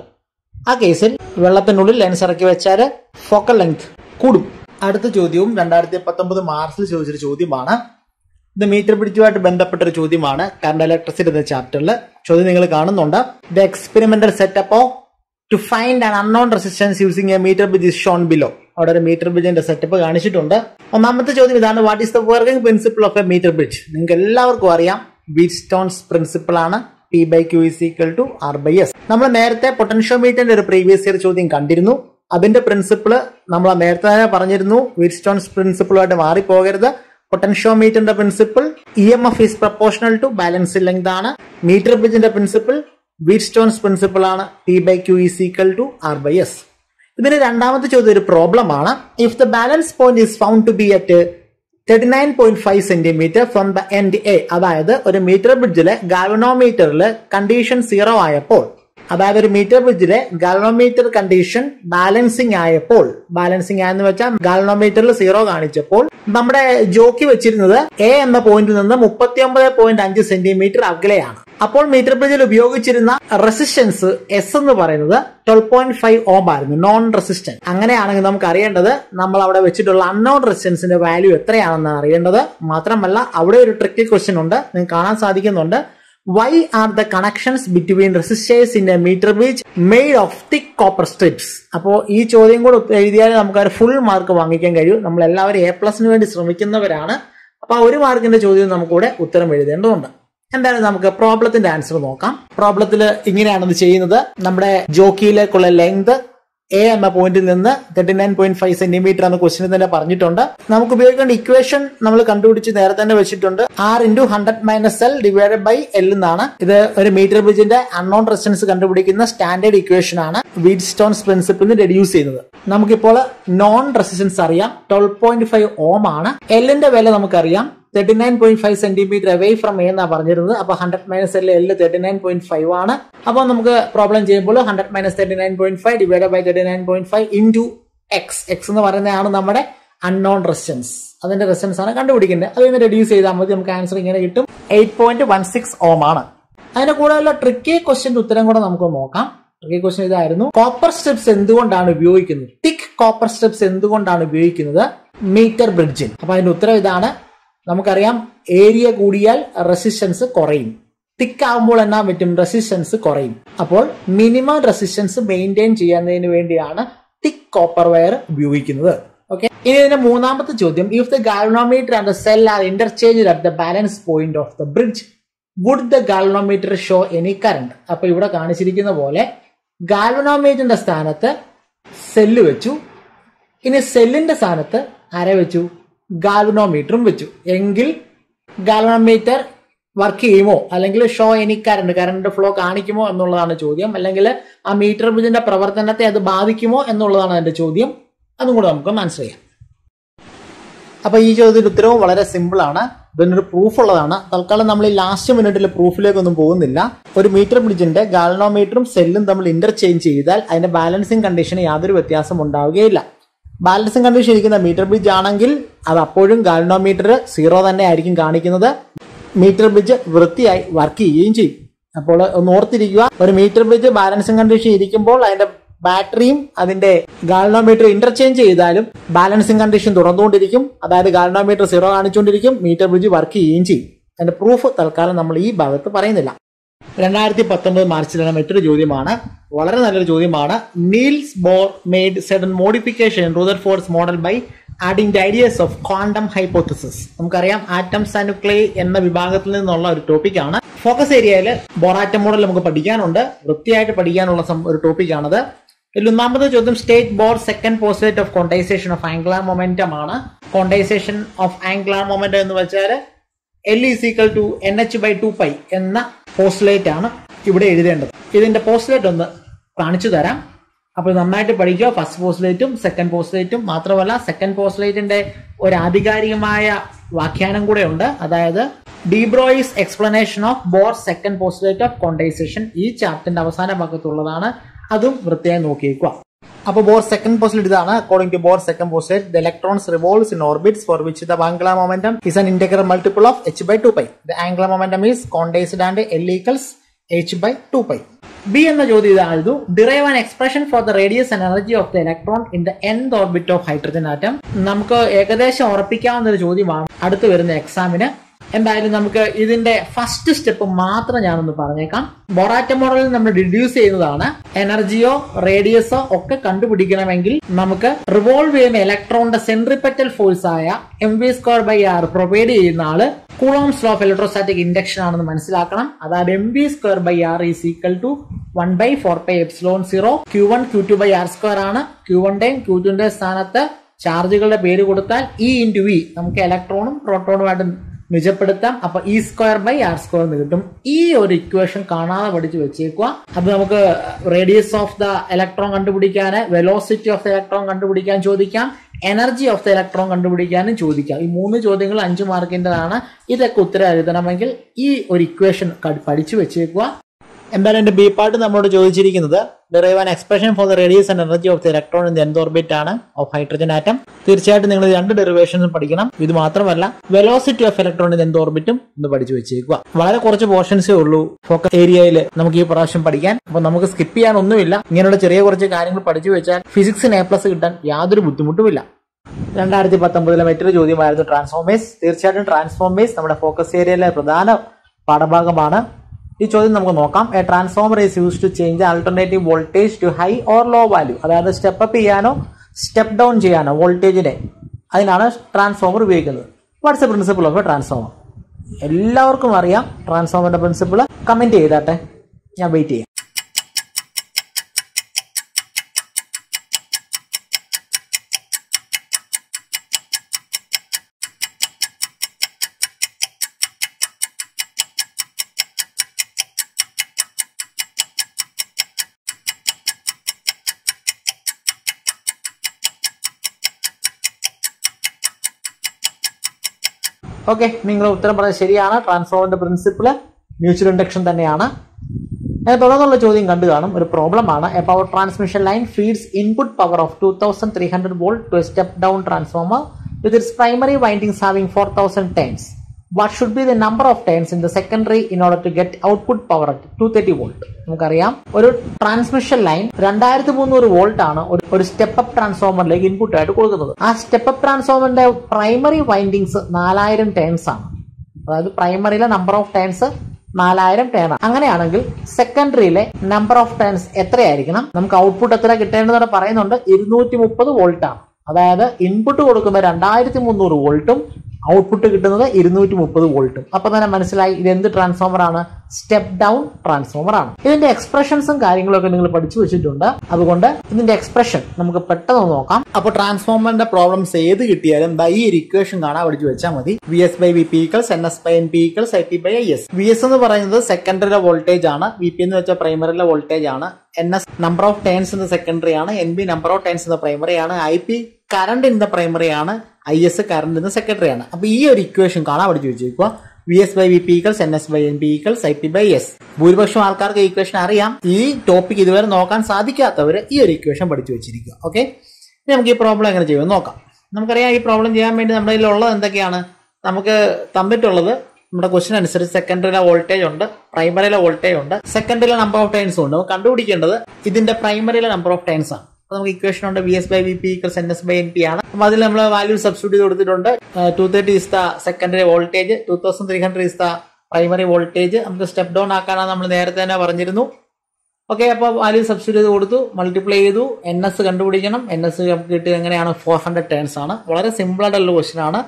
ആ കേസിൽ വെള്ളത്തിനുള്ളിൽ lens ഇറക്കി വെച്ചാൽ ഫോക്കൽ ലെങ്ത് കൂടും. അടുത്ത ചോദ്യവും രണ്ടായിരത്തി പത്തൊമ്പത് മാർച്ചിൽ ചോദിച്ചൊരു ചോദ്യമാണ്. ഇത് മീറ്റർ പിടിച്ചുമായിട്ട് ബന്ധപ്പെട്ട ഒരു ചോദ്യമാണ് കറണ്ട് ഇലക്ട്രിസിറ്റി എന്ന ചാപ്റ്ററിൽ ചോദ്യം നിങ്ങൾ കാണുന്നുണ്ട്. The experimental setup to find an unknown resistance using a metre bridge is shown below അവിടെ ഒരു മീറ്റർ ബ്രിഡ്ജിന്റെ സെറ്റപ്പ് കാണിച്ചിട്ടുണ്ട്. ഒന്നാമത്തെ ചോദ്യം ഇതാണ്. What is the working principle of a metre bridge നിങ്ങൾക്ക് എല്ലാവർക്കും അറിയാം. ബീറ്റ് സ്റ്റോൺസ് പ്രിൻസിപ്പിൾ ആണ്. P by Q is equal to R by S നമ്മൾ നേരത്തെ പൊട്ടൻഷ്യോമീറ്ററിന്റെ ഒരു പ്രീവിയസ് ഇയർ ചോദ്യം കണ്ടിരുന്നു. അതിന്റെ പ്രിൻസിപ്പിൾ നമ്മൾ നേരത്തെ തന്നെ പറഞ്ഞിരുന്നു. വീറ്റ്സ്റ്റോൺസ് പ്രിൻസിപ്പിളുമായിട്ട് മാറിപ്പോകരുത്. പൊട്ടൻഷ്യോമീറ്ററിന്റെ principle E M F is proportional to balance length ആണ് മീറ്റർ ബ്രിഡ്ജിന്റെ പ്രിൻസിപ്പിൾ വീറ്റ്സ്റ്റോൺസ് പ്രിൻസിപ്പിൾ ആണ്. P by Q is equal to R by S ഇതിന്റെ രണ്ടാമത്തെ ചോദ്യം ഒരു പ്രോബ്ലം ആണ്. If the balance point is found to be at thirty nine point five centimetre from the end A അതായത് ഒരു metre ബ്രിഡ്ജിലെ ഗാൽവനോമീറ്ററിൽ കണ്ടീഷൻ സീറോ ആയപ്പോൾ അതായത് ഒരു മീറ്റർ ബ്രിഡ്ജിലെ ഗാൽവനോമീറ്റർ കണ്ടീഷൻ ബാലൻസിങ് ആയപ്പോൾ ബാലൻസിങ് ആയെന്ന് വെച്ചാൽ ഗാൽവനോമീറ്ററിൽ സീറോ കാണിച്ചപ്പോൾ നമ്മുടെ ജോക്കി വെച്ചിരുന്നത് എ എന്ന പോയിന്റിൽ നിന്ന് മുപ്പത്തിയൊമ്പത് പോയിന്റ് അഞ്ച് സെന്റിമീറ്റർ അകലെയാണ്. അപ്പോൾ മീറ്റർ ബ്രിഡ്ജിൽ ഉപയോഗിച്ചിരുന്ന റെസിസ്റ്റൻസ് എസ് എന്ന് പറയുന്നത് ട്വൽവ് പോയിന്റ് ഫൈവ് ഓം ആയിരുന്നു നോൺ റെസിസ്റ്റൻസ് അങ്ങനെയാണെങ്കിൽ നമുക്ക് അറിയേണ്ടത് നമ്മൾ അവിടെ വെച്ചിട്ടുള്ള അൺനോൺ റെസിസ്റ്റൻസിന്റെ വാല്യൂ എത്രയാണെന്നാണ് അറിയേണ്ടത്. മാത്രമല്ല അവിടെ ഒരു ട്രിക്കി ക്വസ്റ്റ്യൻ ഉണ്ട് നിങ്ങൾക്ക് കാണാൻ സാധിക്കുന്നുണ്ട്. Why are the connections between resistors in a metre bridge made of thick copper strips അപ്പോൾ ഈ ചോദ്യം കൂടെ എഴുതിയാൽ നമുക്ക് ഒരു ഫുൾ മാർക്ക് വാങ്ങിക്കാൻ കഴിയും. നമ്മൾ എല്ലാവരും എ പ്ലസിന് വേണ്ടി ശ്രമിക്കുന്നവരാണ്. അപ്പൊ ആ ഒരു മാർക്കിന്റെ ചോദ്യം നമുക്കിവിടെ ഉത്തരം എഴുതേണ്ടതുണ്ട്. എന്തായാലും നമുക്ക് പ്രോബ്ലത്തിന്റെ ആൻസർ നോക്കാം. പ്രോബ്ലത്തിൽ ഇങ്ങനെയാണ് ഇത് ചെയ്യുന്നത്. നമ്മുടെ ജോക്കിയിലേക്കുള്ള ലെങ്ത് എ എന്ന പോയിന്റിൽ നിന്ന് thirty nine point five centimetre എന്ന ക്വസ്റ്റിന് തന്നെ പറഞ്ഞിട്ടുണ്ട്. നമുക്ക് ഉപയോഗിക്കേണ്ട ഇക്വേഷൻ നമ്മൾ കണ്ടുപിടിച്ച് നേരത്തെ തന്നെ വെച്ചിട്ടുണ്ട്. R into hundred minus L divide by L എന്നാണ്. ഇത് ഒരു മീറ്റർ ബ്രിഡ്ജിന്റെ അൺനോൺ റെസിസ്റ്റൻസ് കണ്ടുപിടിക്കുന്ന സ്റ്റാൻഡേർഡ് ഇക്വേഷൻ ആണ്. വീറ്റ് സ്റ്റോൺസ് പ്രിൻസിപ്പിളിന് റെഡ്യൂസ് ചെയ്യുന്നത്. നമുക്കിപ്പോൾ നോൺ റെസിസ്റ്റൻസ് അറിയാം. ട്വൽവ് പോയിന്റ് ഫൈവ് ഓം ആണ്. എല്ലിന്റെ വില നമുക്കറിയാം. Thirty nine point five centimetre away from A എന്നാണ് പറഞ്ഞിരുന്നത്. അപ്പൊ hundred minus L L thirty nine point five ആണ്. അപ്പോൾ നമുക്ക് പ്രോബ്ലം ചെയ്യുമ്പോൾ hundred minus thirty nine point five divide by thirty nine point five into X X എന്ന് പറയുന്നതാണ് നമ്മുടെ അൺനോൺ റെസിസ്റ്റൻസ് അതിന്റെ റെസിസ്റ്റൻസ് ആണ് കണ്ടുപിടിക്കേണ്ടത് അത് ഇന്ന് റെഡ്യൂസ് ചെയ്താൽ മതി. നമുക്ക് ആൻസർ ഇങ്ങനെ കിട്ടും. Eight point one six ohm ആണ്. അതിന്റെ കൂടെയുള്ള ട്രിക്കി ക്വസ്റ്റിന്റെ ഉത്തരം കൂടെ നമുക്ക് നോക്കാം. ട്രിക്കി ക്വസ്റ്റ്യൻ ഇതായിരുന്നു. കോപ്പർ സ്ട്രിപ്സ് എന്തുകൊണ്ടാണ് ഉപയോഗിക്കുന്നത്? തിക് കോപ്പർ സ്റ്റെപ്സ് എന്തുകൊണ്ടാണ് ഉപയോഗിക്കുന്നത്? മീറ്റർ ബ്രിഡ്ജിൽ അപ്പൊ അതിന്റെ ഉത്തരം ഇതാണ്. നമുക്കറിയാം ഏരിയ കൂടിയാൽ റെസിസ്റ്റൻസ് കുറയും. തിക്ക് ആകുമ്പോൾ എന്നാ പറ്റും? റെസിസ്റ്റൻസ് കുറയും. അപ്പോൾ മിനിമം റെസിസ്റ്റൻസ് മെയിന്റെയിൻ ചെയ്യുന്നതിന് വേണ്ടിയാണ് തിക്ക് കോപ്പർ വയർ ഉപയോഗിക്കുന്നത്. ഓക്കെ ഇനി ഇതിന്റെ മൂന്നാമത്തെ ചോദ്യം. If the galvanometer and the cell are interchange at the balance point of the bridge would the galvanometer show any current അപ്പൊ ഇവിടെ കാണിച്ചിരിക്കുന്ന പോലെ ഗാൽവനോമീറ്ററിന്റെ സ്ഥാനത്ത് സെല്ല് വെച്ചു. ഇനി സെല്ലിന്റെ സ്ഥാനത്ത് അര വെച്ചു? ഗാൽവനോമീറ്ററും വെച്ചു. എങ്കിൽ ഗാൽവനോമീറ്റർ വർക്ക് ചെയ്യുമോ? അല്ലെങ്കിൽ show any current current flow കാണിക്കുമോ എന്നുള്ളതാണ് ചോദ്യം. അല്ലെങ്കിൽ ആ മീറ്റർ ബ്രിഡ്ജിന്റെ പ്രവർത്തനത്തെ അത് ബാധിക്കുമോ എന്നുള്ളതാണ് അതിന്റെ ചോദ്യം. അതും കൂടെ നമുക്ക് മനസ്സിലാക്കാം അപ്പൊ ഈ ചോദ്യത്തിന്റെ ഉത്തരവും വളരെ സിമ്പിൾ ആണ്. ഇതിനൊരു പ്രൂഫ് ഉള്ളതാണ്. തൽക്കാലം നമ്മൾ ഈ ലാസ്റ്റ് മിനിറ്റിൽ പ്രൂഫിലേക്കൊന്നും പോകുന്നില്ല. ഒരു മീറ്റർ ബ്രിഡ്ജിന്റെ ഗാലനോമീറ്ററും സെല്ലും തമ്മിൽ ഇന്റർചേഞ്ച് ചെയ്താൽ അതിന്റെ ബാലൻസിങ് കണ്ടീഷന് യാതൊരു വ്യത്യാസം ഉണ്ടാവുകയില്ല ബാലൻസിങ് കണ്ടീഷൻ ഇരിക്കുന്ന മീറ്റർ ബ്രിഡ്ജ് ആണെങ്കിൽ അത് അപ്പോഴും ഗാലനോമീറ്റർ സീറോ തന്നെ ആയിരിക്കും കാണിക്കുന്നത്. മീറ്റർ ബ്രിഡ്ജ് വൃത്തിയായി വർക്ക് ചെയ്യുകയും ചെയ്യും. അപ്പോൾ ഒന്ന് ഓർത്തിരിക്കുക ഒരു മീറ്റർ ബ്രിഡ്ജ് ബാലൻസിങ് കണ്ടീഷൻ ഇരിക്കുമ്പോൾ അതിന്റെ ബാറ്ററിയും അതിന്റെ ഗാലനോമീറ്റർ ഇന്റർചേഞ്ച് ചെയ്താലും ബാലൻസിങ് കണ്ടീഷൻ തുറന്നുകൊണ്ടിരിക്കും അതായത് ഗാലനോമീറ്റർ സീറോ കാണിച്ചുകൊണ്ടിരിക്കും മീറ്റർ ബ്രിഡ്ജ് വർക്ക് ചെയ്യുകയും ചെയ്യും. അതിന്റെ പ്രൂഫ് തൽക്കാലം നമ്മൾ ഈ ഭാഗത്ത് പറയുന്നില്ല. രണ്ടായിരത്തി പത്തൊമ്പത് മാർച്ചിലാണ് മറ്റൊരു ചോദ്യമാണ്. വളരെ നല്ലൊരു ചോദ്യമാണ്. Niels Bohr made certain modification Rutherford's model by adding the ideas of quantum hypothesis നമുക്കറിയാം ആറ്റംസ് ആൻഡ് എന്ന വിഭാഗത്തിൽ നിന്നുള്ള ഒരു ടോപ്പിക്കാണ് ഫോക്കസ് ഏരിയയിൽ ബോറാറ്റം മോഡൽ നമുക്ക് പഠിക്കാനുണ്ട്. വൃത്തിയായിട്ട് പഠിക്കാനുള്ള ഒരു ടോപ്പിക്കാണത് ഇതിൽ ഒന്നാമത്തെ ചോദ്യം state Bohr second postulate of quantisation of angular momentum ആണ്. കോണ്ടൈസേഷൻ ഓഫ് ആംഗ്ലാർ മൊമെന്റം എന്ന് വെച്ചാൽ L is equal to N H by two pi എന്ന പോസ്റ്റ്ലേറ്റ് ആണ് ഇവിടെ എഴുതേണ്ടത്. ഇതിന്റെ പോസ്റ്റ്ലേറ്റ് ഒന്ന് കാണിച്ചു തരാം. അപ്പോൾ നന്നായിട്ട് പഠിക്കുക. ഫസ്റ്റ് പോസ്റ്റ്ലേറ്റും സെക്കൻഡ് പോസ്റ്റ്ലേറ്റും മാത്രമല്ല സെക്കൻഡ് പോസ്റ്റ്ലേറ്റിന്റെ ഒരു ആധികാരികമായ വ്യാഖ്യാനം കൂടെ ഉണ്ട് അതായത് de Broglie's explanation of Bohr second postulate of quantisation ഈ ചാപ്റ്ററിന്റെ അവസാന ഭാഗത്തുള്ളതാണ്. അതും വൃത്തിയായി നോക്കിയേക്കുക. അപ്പൊ ബോർ സെക്കൻഡ് പോസ്റ്റ്ലേറ്റ് ഇതാണ് according to Bohr second postulate the electrons revolves in orbits for which the angular momentum is an integral multiple of h by 2 pi. The angular momentum is condensed and L equals h by 2 pi. B എന്ന ചോദ്യം ഇതായിരുന്നു derive an expression for the radius and energy of the electron in the nth orbit of hydrogen atom നമുക്ക് ഏകദേശം ഉറപ്പിക്കാവുന്ന ഒരു ചോദ്യമാണ് അടുത്ത് വരുന്ന എക്സാമിന് എന്തായാലും നമുക്ക് ഇതിന്റെ ഫസ്റ്റ് സ്റ്റെപ്പ് മാത്രം ഞാനൊന്ന് പറഞ്ഞേക്കാം. ബൊറാറ്റ മോഡലിൽ നമ്മൾ ഡിഡ്യൂസ് ചെയ്യുന്നതാണ്. എനർജിയോ റേഡിയസോ ഒക്കെ കണ്ടുപിടിക്കണമെങ്കിൽ നമുക്ക് റിവോൾവ് ചെയ്യുന്ന ഇലക്ട്രോണിന്റെ സെൻട്രിപ്പറ്റൽ ഫോഴ്സ് ആയ M V square by R provide ചെയ്യുന്ന ആൾ Coulomb's law of electrostatic induction ആണെന്ന് മനസ്സിലാക്കണം. അതായത് M V square by R is equal to one by four by epsilon zero Q one Q two by R square ആണ്. Q വൺന്റെയും Q ടുന്റെ സ്ഥാനത്ത് ചാർജുകളുടെ പേര് കൊടുത്താൽ ഇ ഇന്റു വി നമുക്ക് ഇലക്ട്രോണും പ്രോട്ടോണുമായിട്ട് നിജപ്പെടുത്താം. അപ്പൊ E square by R square എന്ന് കിട്ടും. ഈ ഒരു ഇക്വേഷൻ കാണാതെ പഠിച്ചു വെച്ചേക്കുക അത് നമുക്ക് റേഡിയസ് ഓഫ് ദ ഇലക്ട്രോൺ കണ്ടുപിടിക്കാൻ വെലോസിറ്റി ഓഫ് ദ ഇലക്ട്രോൺ കണ്ടുപിടിക്കാൻ ചോദിക്കാം എനർജി ഓഫ് ദ ഇലക്ട്രോൺ കണ്ടുപിടിക്കാനും ചോദിക്കാം. ഈ മൂന്ന് ചോദ്യങ്ങൾ അഞ്ച് മാർക്കിന്റെതാണ് ഇതൊക്കെ ഉത്തരം എഴുതണമെങ്കിൽ ഈ ഒരു ഇക്വേഷൻ പഠിച്ചു വെച്ചേക്കുക എന്റെ ബി പാർട്ട് നമ്മളോട് ചോദിച്ചിരിക്കുന്നത് derive an expression for the radius and energy of the electron in the nth orbit ആണ് ഓഫ് ഹൈഡ്രജൻ ആറ്റം തീർച്ചയായിട്ടും നിങ്ങൾ രണ്ട് ഡെറിവേഷൻസും പഠിക്കണം. ഇത് മാത്രമല്ല വെലോസിറ്റി ഓഫ് ഇലക്ട്രോൺ ഇൻ എന്ത് ഓർബിറ്റും ഒന്ന് പഠിച്ചു വെച്ചേക്കുക. വളരെ കുറച്ച് പോർഷൻസേ ഉള്ളൂ ഫോക്കസ് ഏരിയയിൽ നമുക്ക് ഈ പ്രാവശ്യം പഠിക്കാൻ. അപ്പൊ നമുക്ക് സ്കിപ്പ് ചെയ്യാൻ ഒന്നുമില്ല. ഇങ്ങനെയുള്ള ചെറിയ കുറച്ച് കാര്യങ്ങൾ പഠിച്ചു വെച്ചാൽ ഫിസിക്സിന് എ പ്ലസ് കിട്ടാൻ യാതൊരു ബുദ്ധിമുട്ടുമില്ല രണ്ടായിരത്തി പത്തൊമ്പതിലെ മറ്റൊരു ചോദ്യമായിരുന്നു ട്രാൻസ്ഫോമേഴ്സ് തീർച്ചയായിട്ടും ട്രാൻസ്ഫോമേഴ്സ് നമ്മുടെ ഫോക്കസ് ഏരിയയിലെ പ്രധാന പാഠഭാഗമാണ്. ഈ ചോദ്യം നമുക്ക് നോക്കാം. A transformer is use to change alternative voltage to high or low value അതായത് സ്റ്റെപ്പ് അപ്പ് ചെയ്യാനോ സ്റ്റെപ്പ് ഡൗൺ ചെയ്യാനോ വോൾട്ടേജിനെ അതിനാണ് ട്രാൻസ്ഫോമർ ഉപയോഗിക്കുന്നത്. What's a principle of a transformer എല്ലാവർക്കും അറിയാം. ട്രാൻസ്ഫോമറിന്റെ പ്രിൻസിപ്പിൾ കമന്റ് ചെയ്താട്ടെ. ഞാൻ വെയിറ്റ് ചെയ്യാം. ഓക്കെ നിങ്ങൾ ഉത്തരം പറഞ്ഞത് ശരിയാണ്. ട്രാൻസ്ഫോമറിന്റെ പ്രിൻസിപ്പിൾ മ്യൂച്വൽ ഇൻഡക്ഷൻ തന്നെയാണ്. തുടർന്നുള്ള ചോദ്യം കണ്ടു കാണും. ഒരു പ്രോബ്ലം ആണ്. A power transmission line feeds input power of two thousand three hundred volt to step down transformer with its primary windings having four thousand turns should be the number of turns in the secondary in order to get output power at two thirty volt നമുക്കറിയാം. ഒരു transmission line രണ്ടായിരത്തി മുന്നൂറ് volt ആണ് ഒരു- step up ട്രാൻസ്ഫോമറിലേക്ക് input ആയിട്ട് കൊടുക്കുന്നത്. ആ step up ട്രാൻസ്ഫോമറിന്റെ പ്രൈമറി വൈൻഡിങ്സ് നാലായിരം ടേൺസ് ആണ്. അതായത് പ്രൈമറിയിലെ നമ്പർ ഓഫ് ടേൺസ് നാലായിരം ടേൺ അങ്ങനെയാണെങ്കിൽ സെക്കൻഡറിയിലെ നമ്പർ ഓഫ് ടേൺസ് എത്രയായിരിക്കണം? നമുക്ക് ഔട്ട്പുട്ട് എത്ര കിട്ടേണ്ടതെന്ന് പറയുന്നുണ്ട്. ഇരുന്നൂറ്റി മുപ്പത് വോൾട്ട് ആണ്. അതായത് ഇൻപുട്ട് കൊടുക്കുന്ന രണ്ടായിരത്തി മുന്നൂറ് വോൾട്ടും ഔട്ട്പുട്ട് കിട്ടുന്നത് ഇരുന്നൂറ്റി മുപ്പത് വോൾട്ടും അപ്പൊ തന്നെ മനസ്സിലായി ഇത് എന്ത് ട്രാൻസ്ഫോമർ ആണ്? സ്റ്റെപ്പ് ഡൗൺ ട്രാൻസ്ഫോമർ ആണ്. ഇതിന്റെ എക്സ്പ്രഷൻസും കാര്യങ്ങളൊക്കെ നിങ്ങൾ പഠിച്ചു വെച്ചിട്ടുണ്ട്. അതുകൊണ്ട് ഇതിന്റെ എക്സ്പ്രഷൻ നമുക്ക് പെട്ടെന്ന് നോക്കാം. അപ്പൊ ട്രാൻസ്ഫോമറിന്റെ പ്രോബ്ലംസ് ഏത് കിട്ടിയാലും ദാ ഈ ഒരു ഇക്വേഷൻ കാണാൻ പഠിച്ചു വെച്ചാൽ മതി. V S by V P equals N S by N P equals I P by I S V S എന്ന് പറയുന്നത് സെക്കൻഡറിയിലെ വോൾട്ടേജ് ആണ്. വി പി എന്ന് വെച്ചാൽ പ്രൈമറിയിലെ വോൾട്ടേജ് ആണ്. N S number of turns in the secondary ആണ്. N B number of turns in the primary ആണ്. I P current in the primary ആണ്. ഐ എസ് കറണ്ട് സെക്രട്ടറിയാണ് അപ്പൊ ഈ ഒരു ഇക്വേഷൻ കാണാൻ പഠിച്ചു വെച്ചേക്കുക V S by V P equals N S by N P equals I P by S ഭൂരിപക്ഷം ആൾക്കാർക്ക് ഈ ഇക്വേഷൻ അറിയാം. ഈ ടോപ്പിക് ഇതുവരെ നോക്കാൻ സാധിക്കാത്തവർ ഈ ഒരു ഇക്വേഷൻ പഠിച്ചു വെച്ചിരിക്കുക ഓക്കെ നമുക്ക് ഈ പ്രോബ്ലം എങ്ങനെ ചെയ്യുമെന്ന് നോക്കാം. നമുക്കറിയാം ഈ പ്രോബ്ലം ചെയ്യാൻ വേണ്ടി നമ്മുടെ കയ്യിലുള്ളത് എന്തൊക്കെയാണ്? നമുക്ക് തന്നിട്ടുള്ളത് നമ്മുടെ ക്വസ്റ്റൻ അനുസരിച്ച് സെക്കൻഡറിയിലെ വോൾട്ടേജ് ഉണ്ട് പ്രൈമറിയിലെ വോൾട്ടേജ് ഉണ്ട് സെക്കൻഡറിയിലെ നമ്പർ ഓഫ് ടൈംസ് ഉണ്ട്. കണ്ടുപിടിക്കേണ്ടത് ഇതിന്റെ പ്രൈമറിയിലെ നമ്പർ ഓഫ് ടൈംസ് ആണ്. അപ്പൊ നമുക്ക് ഇക്വേഷൻ ഉണ്ട് V S by V P equals N S by N P ആണ്. അപ്പൊ അതിൽ നമ്മൾ വാല്യൂ സബ്സ്റ്റിറ്റ്യൂട്ട് കൊടുത്തിട്ടുണ്ട്. Two thirty is the secondary voltage two thousand three hundred is the primary voltage നമുക്ക് സ്റ്റെപ്പ് ഡൗൺ ആക്കാനാണ് നമ്മൾ നേരത്തെ തന്നെ പറഞ്ഞിരുന്നു. ഓക്കെ അപ്പോൾ വാല്യൂ സബ്സ്റ്റിറ്റ് ചെയ്ത് കൊടുത്തു. മൾട്ടിപ്ലൈ ചെയ്തു. എൻ എസ് കണ്ടുപിടിക്കണം. എൻ എസ് നമുക്ക് കിട്ടിയത് എങ്ങനെയാണ്? ഫോർ ഹൺഡ്രഡ് ടേൺസ് ആണ്. വളരെ സിമ്പിൾ ആയിട്ടുള്ള ക്വസ്റ്റൻ ആണ്.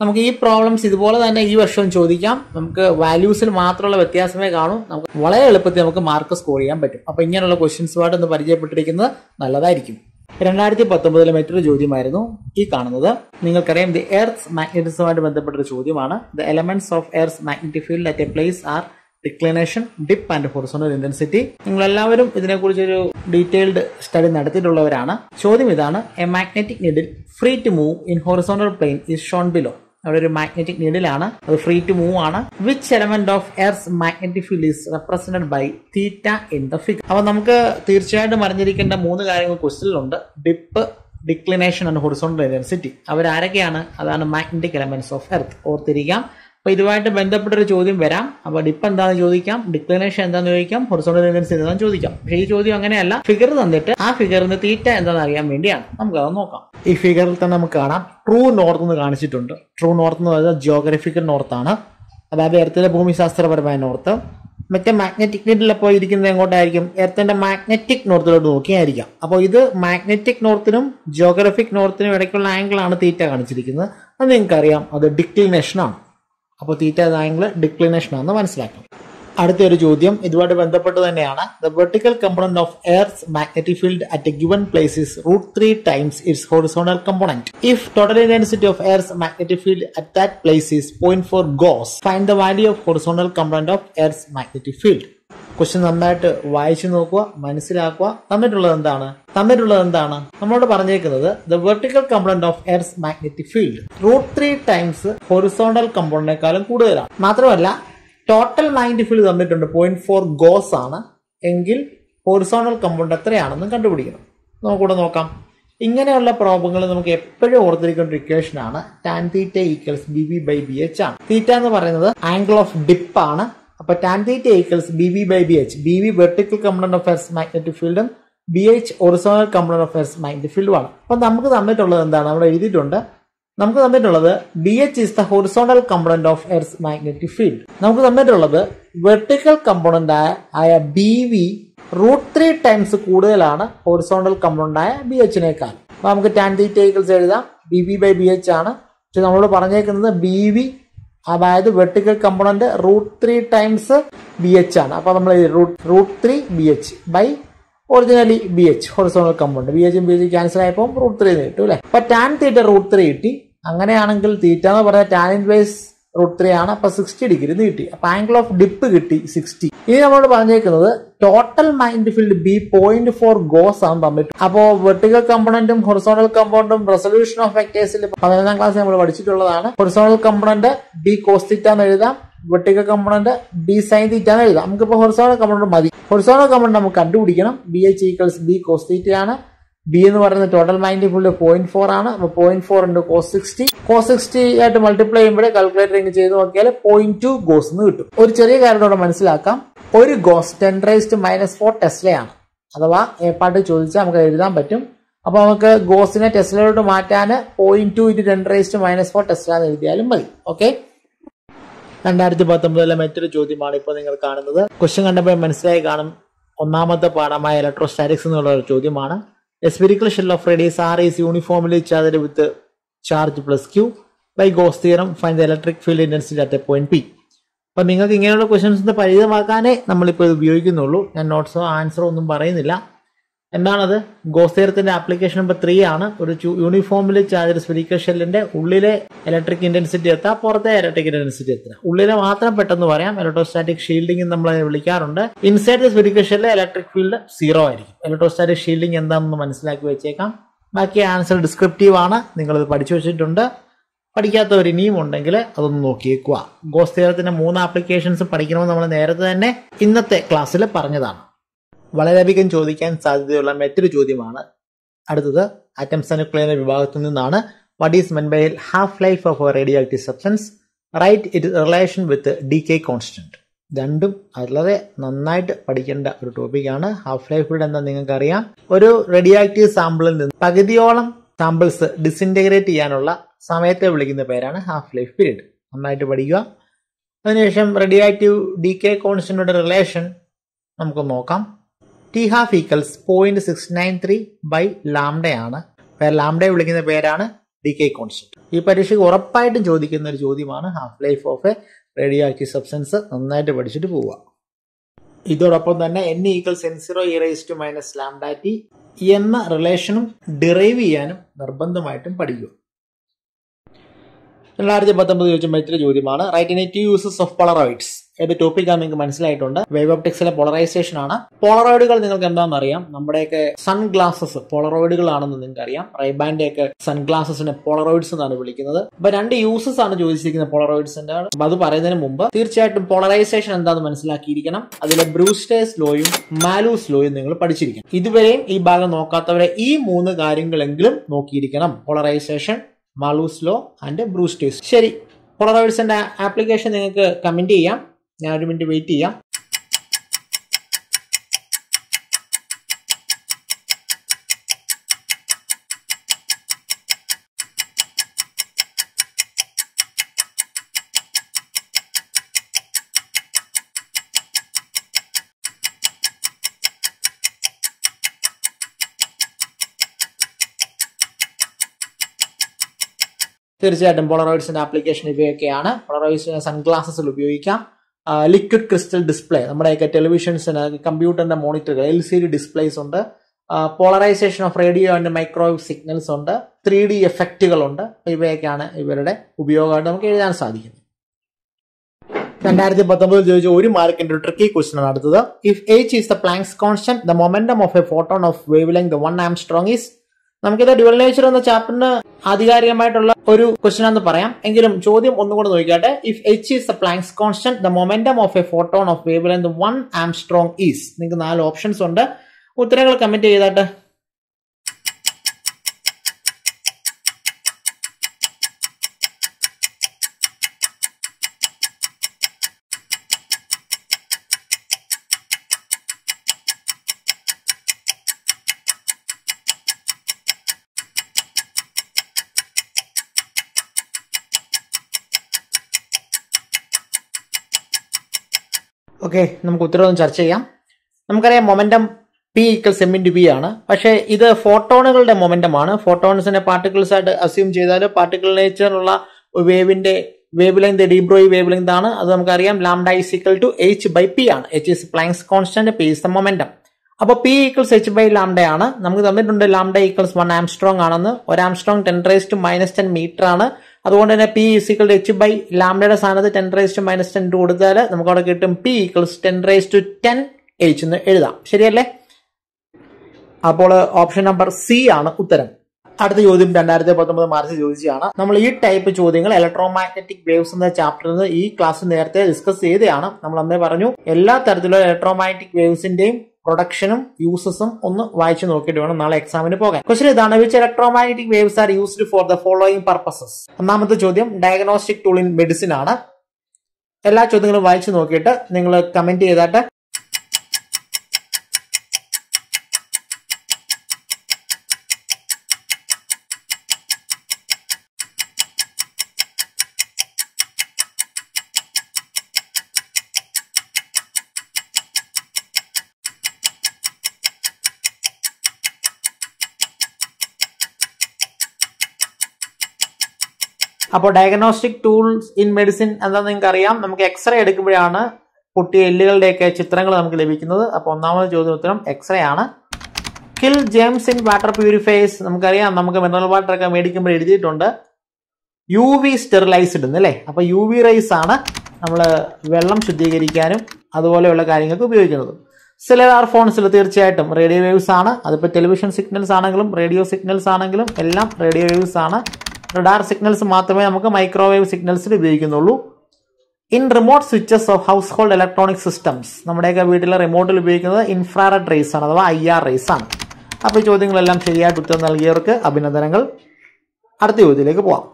നമുക്ക് ഈ പ്രോബ്ലംസ് ഇതുപോലെ തന്നെ ഈ വർഷവും ചോദിക്കാം. നമുക്ക് വാല്യൂസിൽ മാത്രമുള്ള വ്യത്യാസമേ കാണൂ. നമുക്ക് വളരെ എളുപ്പത്തിൽ നമുക്ക് മാർക്ക് സ്കോർ ചെയ്യാൻ പറ്റും. അപ്പോൾ ഇങ്ങനെയുള്ള ക്വസ്റ്റ്യൻസുമായിട്ട് ഒന്ന് പരിചയപ്പെട്ടിരിക്കുന്നത് നല്ലതായിരിക്കും. രണ്ടായിരത്തി പത്തൊമ്പതിലെ മറ്റൊരു ചോദ്യമായിരുന്നു. ഈ കാണുന്നത് നിങ്ങൾക്കറിയാം ദി എർത്ത് മാഗ്നറ്റിസവുമായിട്ട് ബന്ധപ്പെട്ടൊരു ചോദ്യമാണ്. The elements of earth magnetic field at a place are declination dip and horizontal intensity നിങ്ങൾ എല്ലാവരും ഇതിനെക്കുറിച്ചൊരു ഡീറ്റെയിൽഡ് സ്റ്റഡി നടത്തിയിട്ടുള്ളവരാണ്. ചോദ്യം ഇതാണ് a magnetic needle free to move in horizontal plane is shown below അവിടെ ഒരു മാഗ്നറ്റിക് നീഡിലാണ് അത് ഫ്രീ ടു മൂവ് ആണ്. Which element of earth's magnetic field is represented by theta in the figure അപ്പൊ നമുക്ക് തീർച്ചയായിട്ടും അറിഞ്ഞിരിക്കേണ്ട മൂന്ന് കാര്യങ്ങൾ ക്വസ്റ്റിലുണ്ട്. Dip declination and horizontal intensity അവരാരൊക്കെയാണ്? അതാണ് മാഗ്നറ്റിക് എലമെന്റ്സ് ഓഫ് എർത്ത് ഓർത്തിരിക്കാം. അപ്പൊ ഇതുമായിട്ട് ബന്ധപ്പെട്ടൊരു ചോദ്യം വരാം. അപ്പോൾ ഡിപ്പ് എന്താണെന്ന് ചോദിക്കാം ഡിക്ലിനേഷൻ എന്താണെന്ന് ചോദിക്കാം ഹൊറിസോണ്ടൽ ടെൻഡൻസി എന്താണെന്ന് ചോദിക്കാം. പക്ഷേ ഈ ചോദ്യം അങ്ങനെയല്ല. ഫിഗർ തന്നിട്ട് ആ ഫിഗറിന് തീറ്റ എന്താണെന്ന് അറിയാൻ വേണ്ടിയാണ്. നമുക്ക് അത് നോക്കാം. ഈ ഫിഗറിൽ തന്നെ നമുക്ക് കാണാം. ട്രൂ നോർത്ത് എന്ന് കാണിച്ചിട്ടുണ്ട്. ട്രൂ നോർത്ത് എന്ന് പറയുന്നത് ജിയോഗ്രഫിക്കൽ ആണ്. അതായത് എർത്തിലെ ഭൂമിശാസ്ത്രപരമായ നോർത്ത് മറ്റേ മാഗ്നറ്റിക് നീഡിലപ്പോൾ ഇരിക്കുന്നത് എങ്ങോട്ടായിരിക്കും? എർത്തിന്റെ മാഗ്നറ്റിക് നോർത്തിലോട്ട് നോക്കിയായിരിക്കാം. അപ്പോൾ ഇത് മാഗ്നറ്റിക് നോർത്തിനും ജിയോഗ്രഫിക് നോർത്തിനും ഇടയ്ക്കുള്ള ആംഗിളാണ് തീറ്റ കാണിച്ചിരിക്കുന്നത്. അത് നിങ്ങൾക്കറിയാം. അത് ഡിക്ലിനേഷൻ ആണ്. അപ്പോൾ തീറ്റ ആംഗിൾ ഡിക്ലിനേഷൻ ആണെന്ന് മനസ്സിലാക്കാം. അടുത്ത ഒരു ചോദ്യം ഇതുമായിട്ട് ബന്ധപ്പെട്ട് തന്നെയാണ്. The vertical component of earth's magnetic field at a given place is root three times its horizontal component if total intensity of earth's magnetic field at that place is point four gauss find the value of horizontal component of earth's magnetic field question നന്നായിട്ട് വായിച്ചു നോക്കുക മനസ്സിലാക്കുക. തന്നിട്ടുള്ളത് എന്താണ്? തന്നിട്ടുള്ളത് എന്താണ്? നമ്മളോട് പറഞ്ഞേക്കുന്നത് the vertical component of earth magnetic field root three times horizontal കമ്പോണിനേക്കാളും കൂടുതലാണ്. മാത്രമല്ല ടോട്ടൽ മാഗ്നറ്റിക് ഫീൽഡ് തന്നിട്ടുണ്ട് പോയിന്റ് ഫോർ ഗോസ് ആണ്. എങ്കിൽ ഹൊറിസോണ്ടൽ കമ്പോണ്ട് എത്രയാണെന്നും കണ്ടുപിടിക്കണം. നമുക്കൂടെ നോക്കാം. ഇങ്ങനെയുള്ള പ്രോബ്ലങ്ങൾ നമുക്ക് എപ്പോഴും ഓർത്തിരിക്കേണ്ട ഇക്വേഷൻ ആണ്. Tan theta equals B B by B H ആണ്. തീറ്റ എന്ന് പറയുന്നത് ആംഗിൾ ഓഫ് ഡിപ്പ് ആണ്. അപ്പൊ tan theta B V by B H B V vertical component of S magnetic ഫീൽഡും B H horizontal component of S magnetic ഫീൽഡും ആണ്. അപ്പൊ നമുക്ക് തന്നിട്ടുള്ളത് എന്താണ്? നമ്മൾ എഴുതിയിട്ടുണ്ട്. നമുക്ക് തന്നിട്ടുള്ളത് B H is the horizontal component of earth's magnetic field നമുക്ക് തന്നിട്ടുള്ളത് വെർട്ടിക്കൽ കമ്പോണന്റ് ആയ ആയ B V root three times കൂടുതലാണ് ഹൊറിസോണൽ കമ്പോണന്റ് ആയ ബി എച്ചിനേക്കാൾ അപ്പൊ നമുക്ക് ടാൻ തീറ്റ ഈക്വൽസ് എഴുതാം. B V by B H ആണ്. പക്ഷെ നമ്മളോട് പറഞ്ഞേക്കുന്നത് ബി വി അതായത് vertical component root three times B H ആണ്. അപ്പൊ നമ്മൾ root three B H by originally B H horizontal component B എച്ചും B H cancel ആയപ്പോൾ റൂട്ട് ത്രീ കിട്ടും അല്ലെ? അപ്പൊ ടാൻ തീറ്റ റൂട്ട് ത്രീ കിട്ടി. അങ്ങനെയാണെങ്കിൽ തീറ്റ എന്ന് പറഞ്ഞാൽ ടാൻ ഇൻവേസ് റൂട്ട് ത്രീ ആണ്. അപ്പൊ സിക്സ്റ്റി ഡിഗ്രി നീട്ടി അപ്പൊ ആംഗിൾ ഓഫ് ഡിപ്പ് കിട്ടി സിക്സ്റ്റി ഇനി നമ്മളോട് പറഞ്ഞേക്കുന്നത് total mind field B point four gauss ആണ് തന്നിട്ട് അപ്പോ വെർട്ടിക്കൽ കമ്പോണന്റും ഹൊറിസോണൽ കമ്പോണന്റും റെസൊല്യൂഷൻ ഓഫ് വെക്ടേഴ്സിൽ പതിനൊന്നാം ക്ലാസ് നമ്മൾ പഠിച്ചിട്ടുള്ളതാണ്. Horizontal component B cos theta എന്ന് എഴുതാം. Vertical component B sine theta എന്ന് എഴുതാം. നമുക്കിപ്പോൾ ഹൊറിസോണൽ കമ്പോണന്റ് മതി. ഹൊറിസോണൽ കമ്പോണന്റ് നമുക്ക് കണ്ടുപിടിക്കണം. B H equals B cos theta ആണ്. ബി എന്ന് പറയുന്നത് total mind full point four ആണ്. അപ്പോൾ point four into cos sixty cos sixty ആയിട്ട് മൾട്ടിപ്ലൈ ചെയ്യുമ്പോൾ കാൽക്കുലേറ്ററിങ് ചെയ്ത് നോക്കിയാൽ പോയിന്റ് ടു ഗോസ് എന്ന് കിട്ടും. ഒരു ചെറിയ കാര്യം കൂടെ മനസ്സിലാക്കാം. ഒരു gauss ten raised minus four ടെസ്ലയാണ് അഥവാ ഏപ്പാട്ട് ചോദിച്ചാൽ നമുക്ക് എഴുതാൻ പറ്റും. അപ്പോൾ നമുക്ക് ഗോസിനെ ടെസ്ലയിലോട്ട് മാറ്റാൻ point two into ten raised minus four tesla എന്ന് എഴുതിയാലും മതി. ഓക്കെ രണ്ടായിരത്തി പത്തൊമ്പതിലെ മറ്റൊരു ചോദ്യമാണ് ഇപ്പോൾ നിങ്ങൾ കാണുന്നത്. ക്വസ്റ്റ്യൻ കണ്ടപ്പോൾ മനസ്സിലായി കാണും ഒന്നാമത്തെ പാഠമായ ഇലക്ട്രോസ്റ്റാറ്റിക്സ് എന്നുള്ള ഒരു ചോദ്യമാണ്. A shell shell of radius R is charged with with charge plus Q by Gauss theorem find the electric field intensity at a point P അപ്പം നിങ്ങൾക്ക് ഇങ്ങനെയുള്ള ക്വസ്റ്റ്യൻസ് പരിചയമാക്കാനേ നമ്മളിപ്പോൾ ഇത് ഉപയോഗിക്കുന്നുള്ളൂ. ഞാൻ നോട്ട്സോ ആൻസറോ ഒന്നും പറയുന്നില്ല. എന്താണത്? ഗോസേർത്തിന്റെ ആപ്ലിക്കേഷൻ നമ്പർ ത്രീ ആണ്. ഒരു യൂണിഫോമിൽ ചാർജ് സ്പിരിക്കൽ ഷെല്ലിന്റെ ഉള്ളിലെ ഇലക്ട്രിക് ഇന്റൻസിറ്റി എത്താം പുറത്തെ ഇലക്ട്രിക് ഇന്റൻസിറ്റി എത്തുക ഉള്ളിലെ മാത്രം പെട്ടെന്ന് പറയാം. ഇലക്ട്രോസ്റ്റാറ്റിക് ഷീൽഡിംഗ് നമ്മൾ അതിനെ വിളിക്കാറുണ്ട്. ഇൻസൈഡ് സ്പിരിക്കൽ ഷെല്ലിലെ ഇലക്ട്രിക് ഫീൽഡ് സീറോ ആയിരിക്കും. ഇലക്ട്രോസ്റ്റാറ്റിക് ഷീൽഡിംഗ് എന്താണെന്ന് മനസ്സിലാക്കി വെച്ചേക്കാം. ബാക്കി ആൻസർ ഡിസ്ക്രിപ്റ്റീവ് ആണ്. നിങ്ങളിത് പഠിച്ചു വെച്ചിട്ടുണ്ട്. പഠിക്കാത്തവർ ഇനിയും ഉണ്ടെങ്കിൽ അതൊന്ന് നോക്കിയേക്കുക. ഗോസ്തീരത്തിന്റെ മൂന്ന് ആപ്ലിക്കേഷൻസ് പഠിക്കണമെന്ന് നമ്മൾ നേരത്തെ തന്നെ ഇന്നത്തെ ക്ലാസ്സിൽ പറഞ്ഞതാണ്. വളരെയധികം ചോദിക്കാൻ സാധ്യതയുള്ള മറ്റൊരു ചോദ്യമാണ്. അടുത്തത് ആറ്റംസ് ന്യൂക്ലിയർ വിഭാഗത്തിൽ നിന്നാണ് what is mean by half life of radio active substance write it relation with decay constant രണ്ടും വളരെ നന്നായിട്ട് പഠിക്കേണ്ട ഒരു ടോപ്പിക്കാണ് ഹാഫ് ലൈഫ് എന്താ നിങ്ങൾക്കറിയാം? ഒരു റേഡിയോ ആക്റ്റീവ് സാമ്പിളിൽ നിന്ന് പകുതിയോളം സാമ്പിൾസ് ഡിസിന്റഗ്രേറ്റ് ചെയ്യാനുള്ള സമയത്തെ വിളിക്കുന്ന പേരാണ് ഹാഫ് ലൈഫ് പീരീഡ് നന്നായിട്ട് പഠിക്കുക. അതിനുശേഷം റേഡിയോ ആക്റ്റീവ് ഡി കെ കോൺസ്റ്റന്റുടെ റിലേഷൻ നമുക്ക് നോക്കാം. T half equals point six nine three by ലാംഡയാണ് ലാംഡയെ വിളിക്കുന്ന പേരാണ് ഡി കെ കോൺസ്റ്റന്റ് ഈ പരീക്ഷയ്ക്ക് ഉറപ്പായിട്ടും ചോദിക്കുന്ന ഒരു ചോദ്യമാണ് half life of a radio active substance നന്നായിട്ട് പഠിച്ചിട്ട് പോവുക. ഇതോടൊപ്പം തന്നെ N equals N zero raise to minus lambda T എന്ന റിലേഷനും ഡിറൈവ് ചെയ്യാനും നിർബന്ധമായിട്ടും പഠിക്കുക. രണ്ടായിരത്തി പത്തൊമ്പത് ചോദിച്ച മറ്റൊരു ചോദ്യമാണ് റൈറ്റിനേറ്റീവ് യൂസസ് ഓഫ് പോളറോയിഡ്സ് ഏത് ടോപ്പിക്കാണ് നിങ്ങൾക്ക് മനസ്സിലായിട്ടുണ്ട്? വേവ് ഓപ്റ്റിക്സിലെ പോളറൈസേഷൻ ആണ്. പോളറോയിഡുകൾ നിങ്ങൾക്ക് എന്താണെന്ന് അറിയാം നമ്മുടെയൊക്കെ സൺ ഗ്ലാസസ് പോളറോയിഡുകളാണെന്ന് നിങ്ങൾക്ക് അറിയാം റൈബാൻഡ് ഒക്കെ സൺ ഗ്ലാസസിനെ പോളറോയിഡ്സ് എന്നാണ് വിളിക്കുന്നത്. അപ്പൊ രണ്ട് യൂസസ് ആണ് ചോദിച്ചിരിക്കുന്നത് പോളറോയിഡ്സിന്റെ അപ്പൊ അത് പറയുന്നതിന് മുമ്പ് തീർച്ചയായിട്ടും പോളറൈസേഷൻ എന്താണെന്ന് മനസ്സിലാക്കിയിരിക്കണം. അതിലെ ബ്രൂസ്റ്റേഴ്സ് ലോയും മാലൂസ് ലോയും നിങ്ങൾ പഠിച്ചിരിക്കണം. ഇതുവരെയും ഈ ഭാഗം നോക്കാത്തവരെ ഈ മൂന്ന് കാര്യങ്ങളെങ്കിലും നോക്കിയിരിക്കണം. Polarization Malus law and Brewster's ശരി. പോളറോയിഡ്സിന്റെ ആപ്ലിക്കേഷൻ നിങ്ങൾക്ക് കമന്റ് ചെയ്യാം. ഞാൻ ഒരു മിനിറ്റ് വെയിറ്റ് ചെയ്യാം. തീർച്ചയായിട്ടും പോളറോയിഡ്സിന്റെ ആപ്ലിക്കേഷൻ ഇവയൊക്കെയാണ്. പോളറോയിഡ്സിന്റെ സൺഗ്ലാസസിൽ ഉപയോഗിക്കാം. ലിക്വിഡ് ക്രിസ്റ്റൽ ഡിസ്പ്ലേ നമ്മുടെയൊക്കെ ടെലിവിഷൻസിന് കമ്പ്യൂട്ടറിന്റെ മോണിറ്ററുകൾ എൽ സി ഡി ഡിസ്പ്ലേസ് ഉണ്ട്. Polarization of radio and microwave signals ഉണ്ട്. ത്രീ ഡി എഫക്റ്റുകൾ ഉണ്ട് ഇവയൊക്കെയാണ് ഇവരുടെ ഉപയോഗമായിട്ട് നമുക്ക് എഴുതാൻ സാധിക്കുന്നത്. രണ്ടായിരത്തി പത്തൊമ്പതിൽ ചോദിച്ച ഒരു മാർക്കിന്റെ ഒരു ട്രിക്കി ക്വസ്റ്റൻ ആണ് അടുത്തത്. If H is the Planck's constant the momentum of a photon of wave the one angstrom is നമുക്കിത് ഡ്യുവൽ നേച്ചർ എന്ന ചാപ്റ്ററിന് ആധികാരികമായിട്ടുള്ള ഒരു ക്വസ്റ്റൻ എന്ന് പറയാം. എങ്കിലും ചോദ്യം ഒന്നുകൂടെ നോക്കിയാട്ടെ if H is the Planck's constant the momentum of a photon of wavelength one angstrom is നിങ്ങൾക്ക് നാല് ഓപ്ഷൻസ് ഉണ്ട്. ഉത്തരങ്ങൾ കമന്റ് ചെയ്താട്ടെ. ഓക്കെ നമുക്ക് ഉത്തരവൊന്നും ചർച്ച ചെയ്യാം. നമുക്കറിയാം momentum P equals M into B ആണ്. പക്ഷേ ഇത് ഫോട്ടോണുകളുടെ മൊമെന്റം ആണ്. ഫോട്ടോൺസിനെ പാർട്ടിക്കിൾസ് ആയിട്ട് അസ്യൂം ചെയ്താൽ പാർട്ടിക്കിൾ നേച്ചറിലുള്ള വേവിന്റെ wave length de Broglie wave length ആണ്. അത് നമുക്കറിയാം lambda is equal to H by P ആണ്. H is Planck's constant P is the momentum അപ്പോൾ P equals H by lambda ആണ്. നമുക്ക് തന്നിട്ടുണ്ട് ലാംഡ ഈക്വൽസ് വൺ ആംസ്ട്രോങ് ആണെന്ന്. ഒരു angstrom ten raise to minus ten metre ആണ്. അതുകൊണ്ട് തന്നെ പി ഈക്വൽ എച്ച് ബൈ ലാംഡയുടെ സ്ഥാനത്ത് ten raise to minus ten to കൊടുത്താൽ നമുക്ക് അവിടെ കിട്ടും P equals ten raise to ten H എന്ന് എഴുതാം. ശരിയല്ലേ? അപ്പോൾ ഓപ്ഷൻ നമ്പർ സി ആണ് ഉത്തരം. അടുത്ത ചോദ്യം രണ്ടായിരത്തി പത്തൊമ്പത് മാർച്ച് ചോദിച്ചതാണ് നമ്മൾ ഈ ടൈപ്പ് ചോദ്യങ്ങൾ ഇലക്ട്രോ ഇലക്ട്രോമാഗ്നറ്റിക് വേവ്സ് എന്ന ചാപ്റ്ററിൽ നിന്ന് ഈ ക്ലാസ് നേരത്തെ ഡിസ്കസ് ചെയ്തതാണ് നമ്മൾ അന്നേ പറഞ്ഞു എല്ലാ തരത്തിലുള്ള ഇലക്ട്രോമാഗ്നറ്റിക് വേവ്സിന്റെയും പ്രൊഡക്ഷനും യൂസസും ഒന്ന് വായിച്ചു നോക്കിയിട്ട് വേണം നാളെ എക്സാമിന് പോകാൻ. ക്വസ്റ്റൻ ഇതാണ്. Which electromagnetic waves are used for the following purposes ഒന്നാമത്തെ ചോദ്യം ഡയഗ്നോസ്റ്റിക് ടൂൾ ഇൻ മെഡിസിൻ ആണ്. എല്ലാ ചോദ്യങ്ങളും വായിച്ചു നോക്കിയിട്ട് നിങ്ങൾ കമന്റ് ചെയ്താട്ട് അപ്പോൾ ഡയഗ്നോസ്റ്റിക് ടൂൾസ് ഇൻ മെഡിസിൻ എന്താണെന്ന് നിങ്ങൾക്ക് അറിയാം നമുക്ക് എക്സ്റേ എടുക്കുമ്പോഴാണ് കുട്ടി എല്ലുകളുടെയൊക്കെ ചിത്രങ്ങൾ നമുക്ക് ലഭിക്കുന്നത്. അപ്പോൾ ഒന്നാമത് ചോദ്യം ഉത്തരം എക്സ്റേ ആണ്. Kill germs in water purifiers നമുക്കറിയാം നമുക്ക് മിനറൽ വാട്ടർ ഒക്കെ മേടിക്കുമ്പോൾ എഴുതിയിട്ടുണ്ട്. യു വി സ്റ്റെറിലൈസ്ഡ് അല്ലേ? അപ്പോൾ യു വി റൈസ് ആണ് നമ്മൾ വെള്ളം ശുദ്ധീകരിക്കാനും അതുപോലെയുള്ള കാര്യങ്ങൾക്ക് ഉപയോഗിക്കുന്നത്. സെലർ ഫോൺസിൽ തീർച്ചയായിട്ടും റേഡിയോ വേവ്സ് ആണ്. അതിപ്പോൾ ടെലിവിഷൻ സിഗ്നൽസ് ആണെങ്കിലും റേഡിയോ സിഗ്നൽസ് ആണെങ്കിലും എല്ലാം റേഡിയോ വേവ്സ് ആണ്. റഡാർ സിഗ്നൽസ് മാത്രമേ നമുക്ക് മൈക്രോവേവ് സിഗ്നൽസിൽ ഉപയോഗിക്കുന്നുള്ളൂ. In remote switches of household electronic systems നമ്മുടെയൊക്കെ വീട്ടിലെ റിമോട്ടിൽ ഉപയോഗിക്കുന്നത് ഇൻഫ്രാറെഡ് റേസ് ആണ് അഥവാ ഐ ആർ റേസ് ആണ്. അപ്പോൾ ഈ ചോദ്യങ്ങളെല്ലാം ശരിയായിട്ട് ഉത്തരം നൽകിയവർക്ക് അഭിനന്ദനങ്ങൾ. അടുത്ത ചോദ്യത്തിലേക്ക് പോവാം.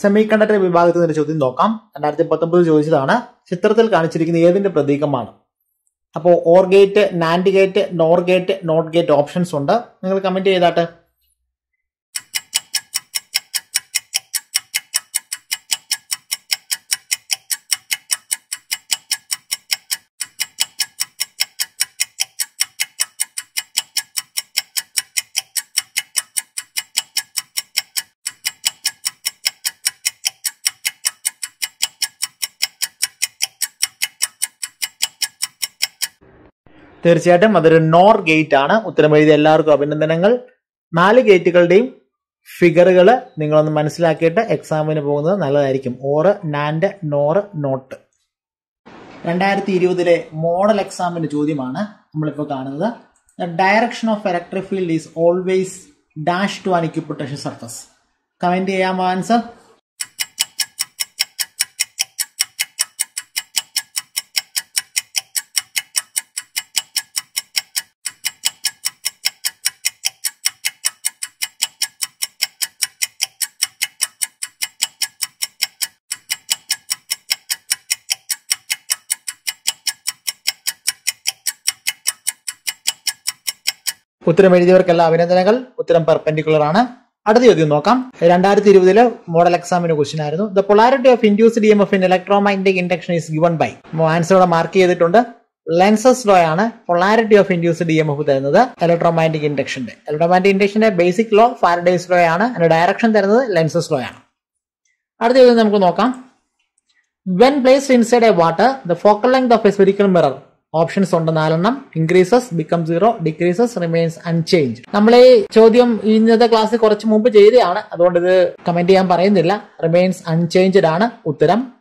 സെമി കണ്ടക്ടർ വിഭാഗത്തിൽ നിന്ന് ചോദ്യം നോക്കാം. രണ്ടായിരത്തി പത്തൊമ്പത് ചോദിച്ചതാണ് ചിത്രത്തിൽ കാണിച്ചിരിക്കുന്ന ഏതിന്റെ പ്രതീകമാണ്? അപ്പോൾ or gate nand gate nor gate not gate options ഉണ്ട്. നിങ്ങൾ കമന്റ് ചെയ്താട്ടെ തീർച്ചയായിട്ടും അതൊരു നോർ ഗേറ്റ് ആണ്. ഉത്തരം എഴുതിയ എല്ലാവർക്കും അഭിനന്ദനങ്ങൾ. നാല് ഗേറ്റുകളുടെയും ഫിഗറുകൾ നിങ്ങളൊന്ന് മനസ്സിലാക്കിയിട്ട് എക്സാമിന് പോകുന്നത് നല്ലതായിരിക്കും. ഓറ് നാൻഡ് നോറ് നോട്ട് രണ്ടായിരത്തി ഇരുപതിലെ മോഡൽ എക്സാമിന്റെ ചോദ്യമാണ് നമ്മളിപ്പോൾ കാണുന്നത്. Direction of electric field is always dash to equipotential surface comment ചെയ്യാമോ ആൻസർ ഉത്തരം എഴുതിയവർക്കെല്ലാം അഭിനന്ദനങ്ങൾ. ഉത്തരം പെർപെൻഡിക്കുലർ ആണ്. അടുത്ത ചോദ്യം നോക്കാം. രണ്ടായിരത്തി ഇരുപതിലെ മോഡൽ എക്സാമിന് ക്വസ്റ്റ്യൻ ആയിരുന്നു. The polarity of induced D M F in electromagnetic induction is given by answer ഇവിടെ മാർക്ക് ചെയ്തിട്ടുണ്ട്. ലെൻസസ് ലോ ആണ് polarity of induced D M F തരുന്നത് ഇലക്ട്രോമാഗ്നറ്റിക് ഇൻഡക്ഷന്റെ ഇലക്ട്രോമാഗ്നറ്റിക് ഇൻഡക്ഷന്റെ ബേസിക് ലോ ഫാരഡേസ് ലോ ആണ്. അതിന്റെ ഡയറക്ഷൻ തരുന്നത് ലെൻസസ് ലോ ആണ്. അടുത്ത ചോദ്യം നമുക്ക് നോക്കാം. When placed inside a water the focal length of a spherical mirror options ഉണ്ട് നാലെണ്ണം. Increases become zero decreases remains unchange നമ്മൾ ഈ ചോദ്യം ഇന്നത്തെ ക്ലാസ് കുറച്ച് മുമ്പ് ചെയ്തതാണ്. അതുകൊണ്ട് ഇത് കമന്റ് ചെയ്യാൻ പറയുന്നില്ല. റിമെയിൻസ് അൺചേഞ്ച്ഡ് ആണ് ഉത്തരം.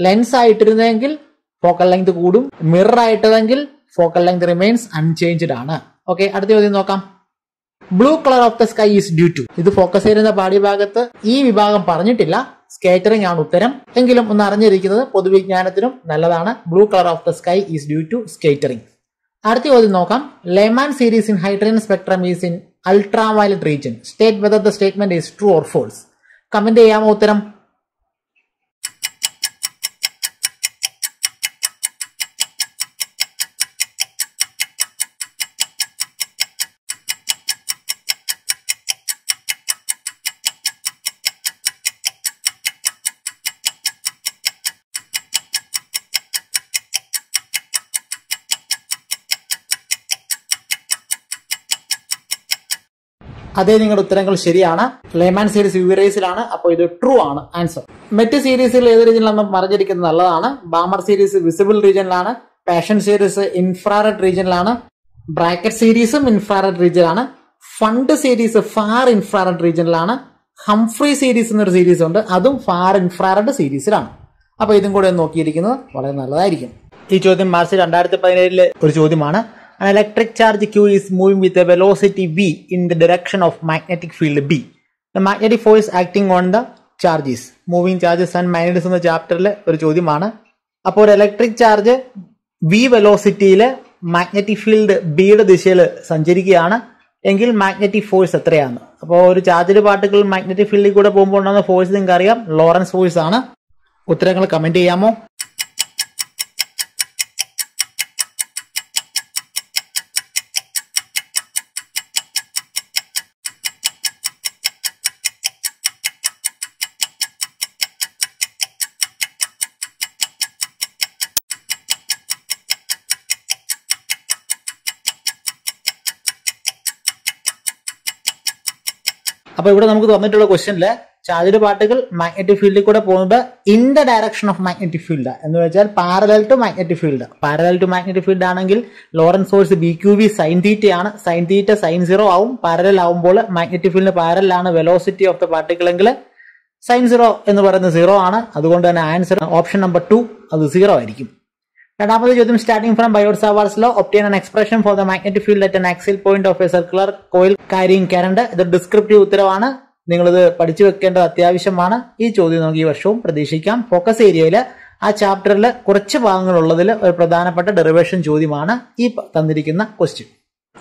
ലെൻസ് ആയിട്ടിരുന്നെങ്കിൽ ഫോക്കൽ ലെങ്ത് കൂടും. മിറർ ആയിട്ടതെങ്കിൽ ഫോക്കൽ ലെങ്ത് റിമെയിൻസ് അൺചേഞ്ച്ഡ് ആണ്. ഓക്കെ അടുത്ത ചോദ്യം നോക്കാം. Blue colour of the sky is due to ഇത് ഫോക്കസ് ചെയ്യുന്ന പാഠ്യഭാഗത്ത് ഈ വിഭാഗം പറഞ്ഞിട്ടില്ല. സ്കേറ്ററിംഗ് ആണ് ഉത്തരം. എങ്കിലും ഒന്ന് അറിഞ്ഞിരിക്കുന്നത് പൊതുവിജ്ഞാനത്തിനും നല്ലതാണ്. Blue colour of the sky is due to scattering അടുത്ത ചോദ്യം നോക്കാം. Lyman series in hydrogen spectrum is in ultraviolet region state whether the statement is true or false comment ചെയ്യാമോ ഉത്തരം? അതേ നിങ്ങളുടെ ഉത്തരങ്ങൾ ശരിയാണ്. ലേമാൻ സീരീസ് യുവറേസിലാണ് അപ്പോൾ ഇത് ട്രൂ ആണ്. ആൻസർ മെറ്റ് സീരീസിൽ ഏത് റീജിയനിലാണ് പറഞ്ഞിരിക്കുന്നത് നല്ലതാണ്. ബാമർ സീരീസ് വിസിബിൾ റീജിയനിലാണ് പാഷൻ സീരീസ് ഇൻഫ്രാറെഡ് റീജിയനിലാണ് ബ്രാക്കറ്റ് സീരീസും ഇൻഫ്രാറെഡ് റീജിയനാണ് ഫണ്ട് സീരീസ് ഫാർ ഇൻഫ്രാറെഡ് റീജിയനിലാണ് ഹംഫ്രി സീരീസ് എന്നൊരു സീരീസ് ഉണ്ട്. അതും ഫാർ ഇൻഫ്രാറെഡ് സീരീസിലാണ് അപ്പോൾ ഇതും കൂടെ നോക്കിയിരിക്കുന്നത് വളരെ നല്ലതായിരിക്കും. ഈ ചോദ്യം മാർച്ച് രണ്ടായിരത്തി പതിനേഴിലെ ഒരു ചോദ്യമാണ്. An electric charge Q is moving with a velocity v in the direction of magnetic field B. The magnetic force acting on the charges. Moving charges and magnetism എന്ന ചാപ്റ്ററിലെ ഒരു ചോദ്യമാണ്. അപ്പോൾ ഒരു ഇലക്ട്രിക് ചാർജ് വി വെലോസിറ്റിയിൽ magnetic field ബിയുടെ ദിശയിൽ സഞ്ചരിക്കുകയാണ്. എങ്കിൽ മാഗ്നറ്റിക് ഫോഴ്സ് എത്രയാണ്? അപ്പോൾ ഒരു ചാർജഡ് പാർട്ടിക്കിൾ മാഗ്നറ്റിക് ഫീൽഡിൽ കൂടെ പോകുമ്പോൾ ഉണ്ടാകുന്ന ഫോഴ്സ് നിങ്ങൾക്ക് അറിയാം ലോറൻസ് ഫോഴ്സ് ആണ്. ഉത്തരങ്ങൾ കമന്റ് ചെയ്യാമോ? അപ്പൊ ഇവിടെ നമുക്ക് തന്നിട്ടുള്ള ക്വസ്റ്റ്യനിൽ ചാർജഡ് പാർട്ടികൾ മാഗ്നറ്റിക് ഫീൽഡിൽ കൂടെ പോകുന്നത് in the direction of magnetic field എന്ന് വെച്ചാൽ parallel to magnetic field parallel to magnetic field ആണെങ്കിൽ Lorentz force B Q V sine theta ആണ്. സൈൻ തീറ്റ സൈൻ സീറോ ആവും. പാരലൽ ആവുമ്പോൾ മാഗ്നറ്റിക് ഫീൽഡിന് പാരലാണ് വെലോസിറ്റി ഓഫ് ദ പാർട്ടിക്കിൾ എങ്കിൽ sine zero എന്ന് പറയുന്നത് സീറോ ആണ്. അതുകൊണ്ട് തന്നെ ആൻസർ ഓപ്ഷൻ നമ്പർ ടു അത് സീറോ ആയിരിക്കും. രണ്ടാമത്തെ ചോദ്യം starting from Savart's law obtain an expression for the magnetic field at an axial point of a circular coil carrying current ഇത് ഡിസ്ക്രിപ്റ്റീവ് ഉത്തരവാണ്. നിങ്ങളിത് പഠിച്ചു വെക്കേണ്ടത് അത്യാവശ്യമാണ്. ഈ ചോദ്യം നമുക്ക് ഈ വർഷവും പ്രതീക്ഷിക്കാം. ഫോക്കസ് ഏരിയയിൽ ആ ചാപ്റ്ററിൽ കുറച്ച് ഭാഗങ്ങളുള്ളതിൽ ഒരു പ്രധാനപ്പെട്ട ഡെറിവേഷൻ ചോദ്യമാണ് ഈ തന്നിരിക്കുന്ന ക്വസ്റ്റ്യൻ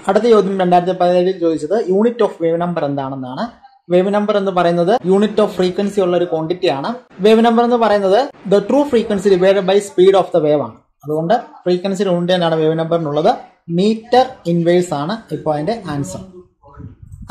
അടുത്ത ചോദ്യം രണ്ടായിരത്തി പതിനേഴിൽ ചോദിച്ചത് യൂണിറ്റ് ഓഫ് വേവ് നമ്പർ എന്താണെന്നാണ്. വേവ് നമ്പർ എന്ന് പറയുന്നത് യൂണിറ്റ് ഓഫ് ഫ്രീക്വൻസി ഉള്ള ഒരു ക്വാണ്ടിറ്റി ആണ്. വേവ് നമ്പർ എന്ന് പറയുന്നത് the true frequency divided by speed of the wave ആണ്. അതുകൊണ്ട് ഫ്രീക്വൻസി യൂണിറ്റ് എന്നാണ് വേവ് നമ്പറിനുള്ളത് മീറ്റർ ഇൻവേഴ്സ് ആണ് ഇപ്പോൾ അതിന്റെ ആൻസർ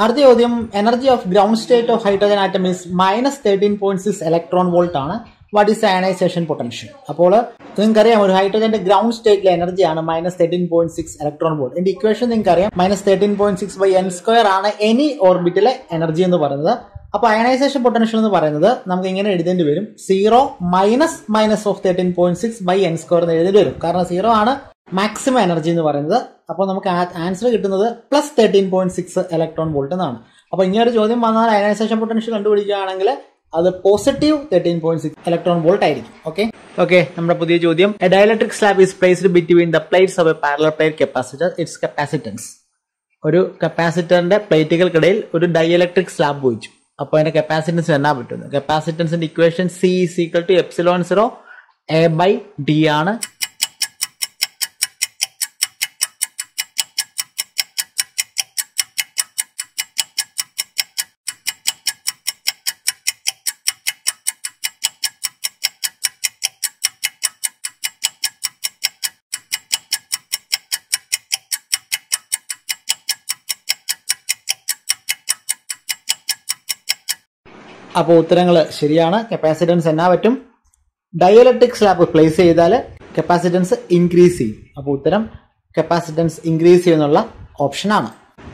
അടുത്ത ചോദ്യം energy of ground state of hydrogen atom is minus thirteen point six electron volt ആണ്. വാട്ട് ഈസ് അയണൈസേഷൻ പൊട്ടൻഷ്യൽ അപ്പോൾ നിങ്ങൾക്കറിയാം ഒരു ഹൈഡ്രജന്റെ ഗ്രൗണ്ട് സ്റ്റേറ്റിലെ എനർജിയാണ് minus thirteen point six electron volt എന്റെ ഇക്വേഷൻ നിങ്ങൾക്കറിയാം minus thirteen point six by N square ആണ് എനി ഓർബിറ്റിലെ എനർജി എന്ന് പറയുന്നത്. അപ്പൊ അയണൈസേഷൻ പൊട്ടൻഷ്യൽ എന്ന് പറയുന്നത് നമുക്ക് ഇങ്ങനെ എഴുതേണ്ടി വരും. Zero minus minus of thirteen point six by n square എന്ന് എഴുതേണ്ടി വരും. കാരണം സീറോ ആണ് മാക്സിമം എനർജി എന്ന് പറയുന്നത്. അപ്പോൾ നമുക്ക് ആൻസർ കിട്ടുന്നത് plus thirteen point six electron volt എന്നാണ്. അപ്പോൾ ഇങ്ങനെ ഒരു ചോദ്യം വന്നാൽ അയനൈസേഷൻ പൊട്ടൻഷ്യൽ കണ്ടുപിടിക്കുകയാണെങ്കിൽ അത് positive thirteen point six electron volt ആയിരിക്കും. ഓക്കെ ഓക്കെ നമ്മുടെ പുതിയ ചോദ്യം. A dielectric slab is placed between the plates of a parallel plate capacitor its capacitance ഒരു കപ്പാസിറ്ററിന്റെ പ്ലേറ്റുകൾക്കിടയിൽ ഒരു ഡയലക്ട്രിക് സ്ലാബ് വെച്ചു അപ്പോൾ അതിന്റെ കപ്പാസിറ്റൻസ് എന്നാ പറ്റുന്നത് കപ്പാസിറ്റൻസിന്റെ equation C is equal to epsilon zero A by D ആണ്. അപ്പോൾ ഉത്തരങ്ങൾ ശരിയാണ്. കപ്പാസിറ്റൻസ് എന്നാ പറ്റും? ഡയലക്ട്രിക് സ്ലാബ് പ്ലേസ് ചെയ്താൽ കപ്പാസിറ്റൻസ് ഇൻക്രീസ് ചെയ്യും. അപ്പോൾ ഉത്തരം കപ്പാസിറ്റൻസ് ഇൻക്രീസ് ചെയ്യുന്നുള്ള ഓപ്ഷനാണ്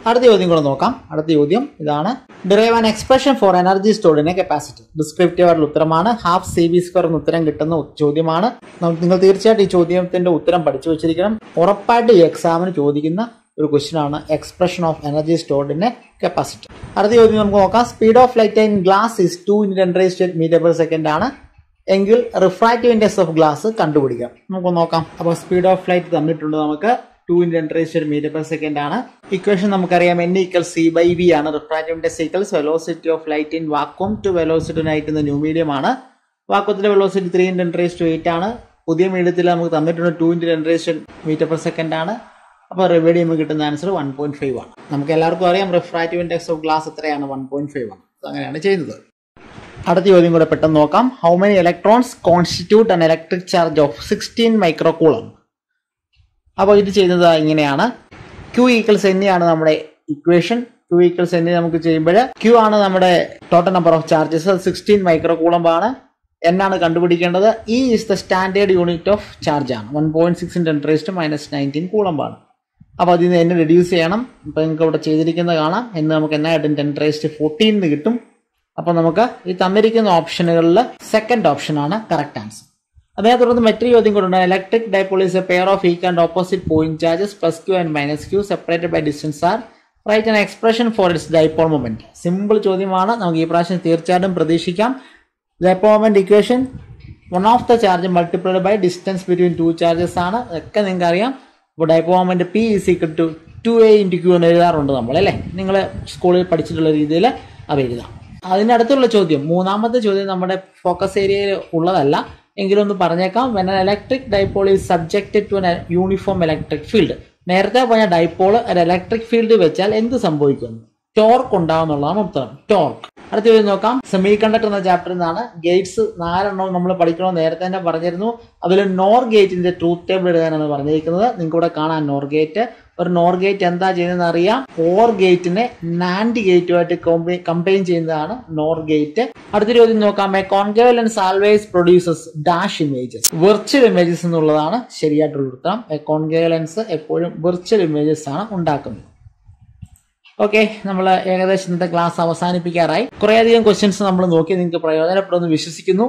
അടുത്ത ചോദ്യം കൂടെ നോക്കാം. അടുത്ത ചോദ്യം ഇതാണ്. Derive an expression for energy stored in a capacity descriptive ആയിട്ടുള്ള ഉത്തരമാണ്. ഹാഫ് സി ബി സ്ക്വയർ എന്ന ഉത്തരം കിട്ടുന്ന ചോദ്യമാണ്. നിങ്ങൾ തീർച്ചയായിട്ടും ഈ ചോദ്യത്തിന്റെ ഉത്തരം പഠിച്ചു വെച്ചിരിക്കണം. ഉറപ്പായിട്ട് ഈ എക്സാമിന് ചോദിക്കുന്ന ഒരു ക്വസ്റ്റ്യൻ ആണ്. Expression of energy stored in a capacity അടുത്ത ചോദ്യം നമുക്ക് നോക്കാം. Speed of light in glass is two in ten raise metre per second ആണ്. എങ്കിൽ റിഫ്രാക്റ്റീവ് ഇൻഡെക്സ് ഓഫ് ഗ്ലാസ് കണ്ടുപിടിക്കാം. നമുക്ക് നോക്കാം. അപ്പോൾ സ്പീഡ് ഓഫ് ലൈറ്റ് തന്നിട്ടുണ്ട് നമുക്ക് two in ten raise metre per second ആണ്. ഇക്വേഷൻ നമുക്കറിയാം. N equal c by v ആണ്. Refractive index equals velocity of light in vacuum to velocity night in new medium ആണ്. വാക്വത്തിന്റെ velocity three in ten raise two eight ആണ്. പുതിയ മീഡിയത്തിൽ നമുക്ക് തന്നിട്ടുണ്ട് two in ten raise metre per second ആണ്. അപ്പോൾ റിവൈഡ് ചെയ്യുമ്പോൾ കിട്ടുന്ന ആൻസർ വൺ പോയിന്റ് ഫൈവ് ആണ്. നമുക്ക് എല്ലാവർക്കും അറിയാം റിഫ്രാക്റ്റീവ് ഇൻഡെക്സ് ഓഫ് ഗ്ലാസ് എത്രയാണ്? വൺ പോയിന്റ് ഫൈവ് ആണ്. അങ്ങനെയാണ് ചെയ്യുന്നത്. അടുത്ത ചോദ്യം കൂടെ പെട്ടെന്ന് നോക്കാം. How many electrons constitute an electric charge of sixteen microcoulomb അപ്പോൾ ഇത് ചെയ്യുന്നത് ഇങ്ങനെയാണ്. ക്യൂ ഈക്വൽസ് എന്നെയാണ് നമ്മുടെ ഇക്വേഷൻ ക്യൂ ഈക്വൽസ് എന്നെ നമുക്ക് ചെയ്യുമ്പോൾ ക്യൂ ആണ് നമ്മുടെ total number of charges sixteen microcoulomb ആണ്. എന്നാണ് കണ്ടുപിടിക്കേണ്ടത്. E is the standard unit of charge ആണ്. One point six ten raised minus nineteen കൂളമ്പാണ് അപ്പോൾ അതിൽ നിന്ന് എന്നെ റെഡ്യൂസ് ചെയ്യണം. ഇപ്പോൾ നിങ്ങൾക്ക് ഇവിടെ ചെയ്തിരിക്കുന്നത് കാണാം. എന്ന് നമുക്ക് എന്നാ കിട്ടും? ടെൻ റേസ്റ്റ് ഫോർട്ടീൻ എന്ന് കിട്ടും. അപ്പോൾ നമുക്ക് ഈ തന്നിരിക്കുന്ന ഓപ്ഷനുകളിൽ സെക്കൻഡ് ഓപ്ഷനാണ് കറക്റ്റ് ആൻസർ അതിനെ തുടർന്ന് മറ്റൊരു ചോദ്യം കൊണ്ടുണ്ട് electric dipole a pair of equal and opposite point charges plus q and minus q separated by distance r write and expression for its dipole moment simple ചോദ്യമാണ്. നമുക്ക് ഈ പ്രാവശ്യം തീർച്ചയായിട്ടും പ്രതീക്ഷിക്കാം. Dipole moment equation one of the charge multiplied by distance between two charges ആണ്. ഇതൊക്കെ നിങ്ങൾക്ക് dipole moment p is equal to two a into q എന്ന് എഴുതാറുണ്ട് നമ്മൾ അല്ലേ? നിങ്ങൾ സ്കൂളിൽ പഠിച്ചിട്ടുള്ള രീതിയിൽ അത് എഴുതാം. അതിനടുത്തുള്ള ചോദ്യം മൂന്നാമത്തെ ചോദ്യം നമ്മുടെ ഫോക്കസ് ഏരിയയിൽ ഉള്ളതല്ല. എങ്കിലും ഒന്ന് പറഞ്ഞേക്കാം. When electric dipole is subjected to an uniform electric field നേരത്തെ പറഞ്ഞ ഡൈപോൾ ഒരു ഇലക്ട്രിക് ഫീൽഡ് വെച്ചാൽ എന്ത് സംഭവിക്കുന്നു ടോർക്ക് ഉണ്ടാവുന്നുള്ളതാണ് ഉത്തരം ടോർക്ക് അടുത്ത ചോദ്യം നോക്കാം. സെമി കണ്ടക്ടർ എന്ന ചാപ്റ്ററിൽ നിന്നാണ് ഗേറ്റ്സ് നാലെണ്ണവും നമ്മൾ പഠിക്കണം നേരത്തെ തന്നെ പറഞ്ഞിരുന്നു. അതിൽ നോർ ഗേറ്റിന്റെ ട്രൂത്ത് ടേബിൾ എഴുതാനാണ് പറഞ്ഞിരിക്കുന്നത്. നിങ്ങൾക്ക് ഇവിടെ കാണാം നോർ ഗേറ്റ് ഒരു നോർ ഗേറ്റ് എന്താ ചെയ്യുന്നതെന്ന് അറിയാം. ഓർ ഗേറ്റിനെ നാൻഡ് ഗേറ്റുമായിട്ട് കമ്പൈൻ ചെയ്യുന്നതാണ് നോർ ഗേറ്റ് അടുത്ത ചോദ്യം നോക്കാം. A concave lens always produces dash images virtual images എന്നുള്ളതാണ് ശരിയായിട്ടുള്ള ഉത്തരം എ കോൺകേവ് ലെൻസ് എപ്പോഴും വെർച്വൽ ഇമേജസ് ആണ് ഉണ്ടാക്കുന്നത്. ഓക്കെ നമ്മൾ ഏകദേശം ഇന്നത്തെ ക്ലാസ് അവസാനിപ്പിക്കാറായി. കുറേയധികം ക്വസ്റ്റ്യൻസ് നമ്മൾ നോക്കി നിങ്ങൾക്ക് പ്രയോജനപ്പെടുമെന്ന് വിശ്വസിക്കുന്നു.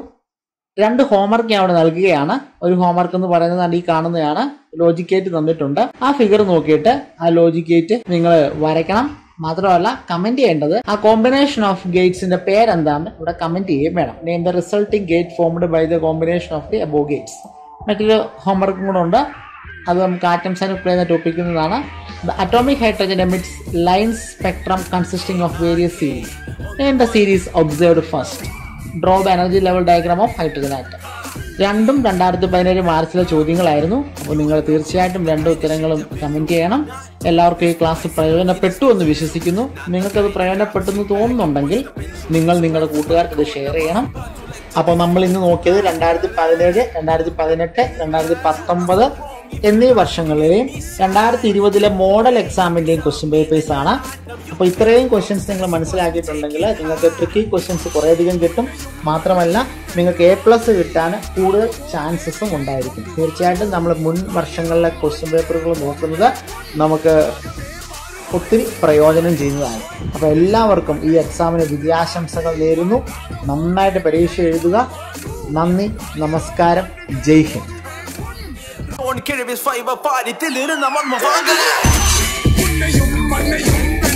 രണ്ട് ഹോംവർക്ക് ഞാൻ അവിടെ നൽകുകയാണ്. ഒരു ഹോംവർക്ക് എന്ന് പറയുന്നത് ഈ കാണുന്നതാണ്. ലോജിക്കേറ്റ് തന്നിട്ടുണ്ട്. ആ ഫിഗർ നോക്കിയിട്ട് ആ ലോജിക്കേറ്റ് നിങ്ങൾ വരയ്ക്കണം. മാത്രമല്ല കമന്റ് ചെയ്യേണ്ടത് ആ കോമ്പിനേഷൻ ഓഫ് ഗേറ്റ്സിന്റെ പേരെന്താന്ന് ഇവിടെ കമന്റ് ചെയ്യുകയും വേണം. Name the resulting gate formed by the combination of the above gates മറ്റൊരു ഹോംവർക്കും കൂടെ ഉണ്ട്. അത് നമുക്ക് ആറ്റംസ് ആൻഡ് ന്യൂക്ലിയർ എന്ന ടോപ്പിക്കിൽ നിന്നാണ്. The atomic hydrogen emits line spectrum consisting of various series the series observed first draw the energy level diagram of hydrogen atom രണ്ടും രണ്ടായിരത്തി പതിനേഴ് മാർച്ചിലെ ചോദ്യങ്ങളായിരുന്നു. അപ്പോൾ നിങ്ങൾ തീർച്ചയായിട്ടും രണ്ട് ഉത്തരങ്ങളും കമന്റ് ചെയ്യണം. എല്ലാവർക്കും ഈ ക്ലാസ് പ്രയോജനപ്പെട്ടു എന്ന് വിശ്വസിക്കുന്നു. നിങ്ങൾക്കത് പ്രയോജനപ്പെട്ടെന്ന് തോന്നുന്നുണ്ടെങ്കിൽ നിങ്ങൾ നിങ്ങളുടെ കൂട്ടുകാർക്ക് ഇത് ഷെയർ ചെയ്യണം. അപ്പോൾ നമ്മൾ ഇന്ന് നോക്കിയത് രണ്ടായിരത്തി പതിനേഴ് രണ്ടായിരത്തി പതിനെട്ട് രണ്ടായിരത്തി പത്തൊമ്പത് എന്നീ വർഷങ്ങളിലെയും രണ്ടായിരത്തി ഇരുപതിലെ മോഡൽ എക്സാമിന്റെയും ക്വസ്റ്റ്യൻ പേപ്പേഴ്സ് ആണ്. അപ്പോൾ ഇത്രയും ക്വസ്റ്റ്യൻസ് നിങ്ങൾ മനസ്സിലാക്കിയിട്ടുണ്ടെങ്കിൽ നിങ്ങൾക്ക് ട്രിക്കി ക്വസ്റ്റ്യൻസ് കുറേയധികം കിട്ടും. മാത്രമല്ല നിങ്ങൾക്ക് എ പ്ലസ് കിട്ടാൻ കൂടുതൽ ചാൻസസും ഉണ്ടായിരിക്കും. തീർച്ചയായിട്ടും നമ്മൾ മുൻ വർഷങ്ങളിലെ ക്വസ്റ്റ്യൻ പേപ്പറുകൾ നോക്കുന്നത് നമുക്ക് ഒത്തിരി പ്രയോജനം ചെയ്യുന്നതാണ്. അപ്പോൾ എല്ലാവർക്കും ഈ എക്സാമിന് വിദ്യാശംസകൾ നേരുന്നു. നന്നായിട്ട് പരീക്ഷ എഴുതുക. നന്ദി നമസ്കാരം. ജയ് ഹിന്ദ്. ഉന്നയും മണ്ണയും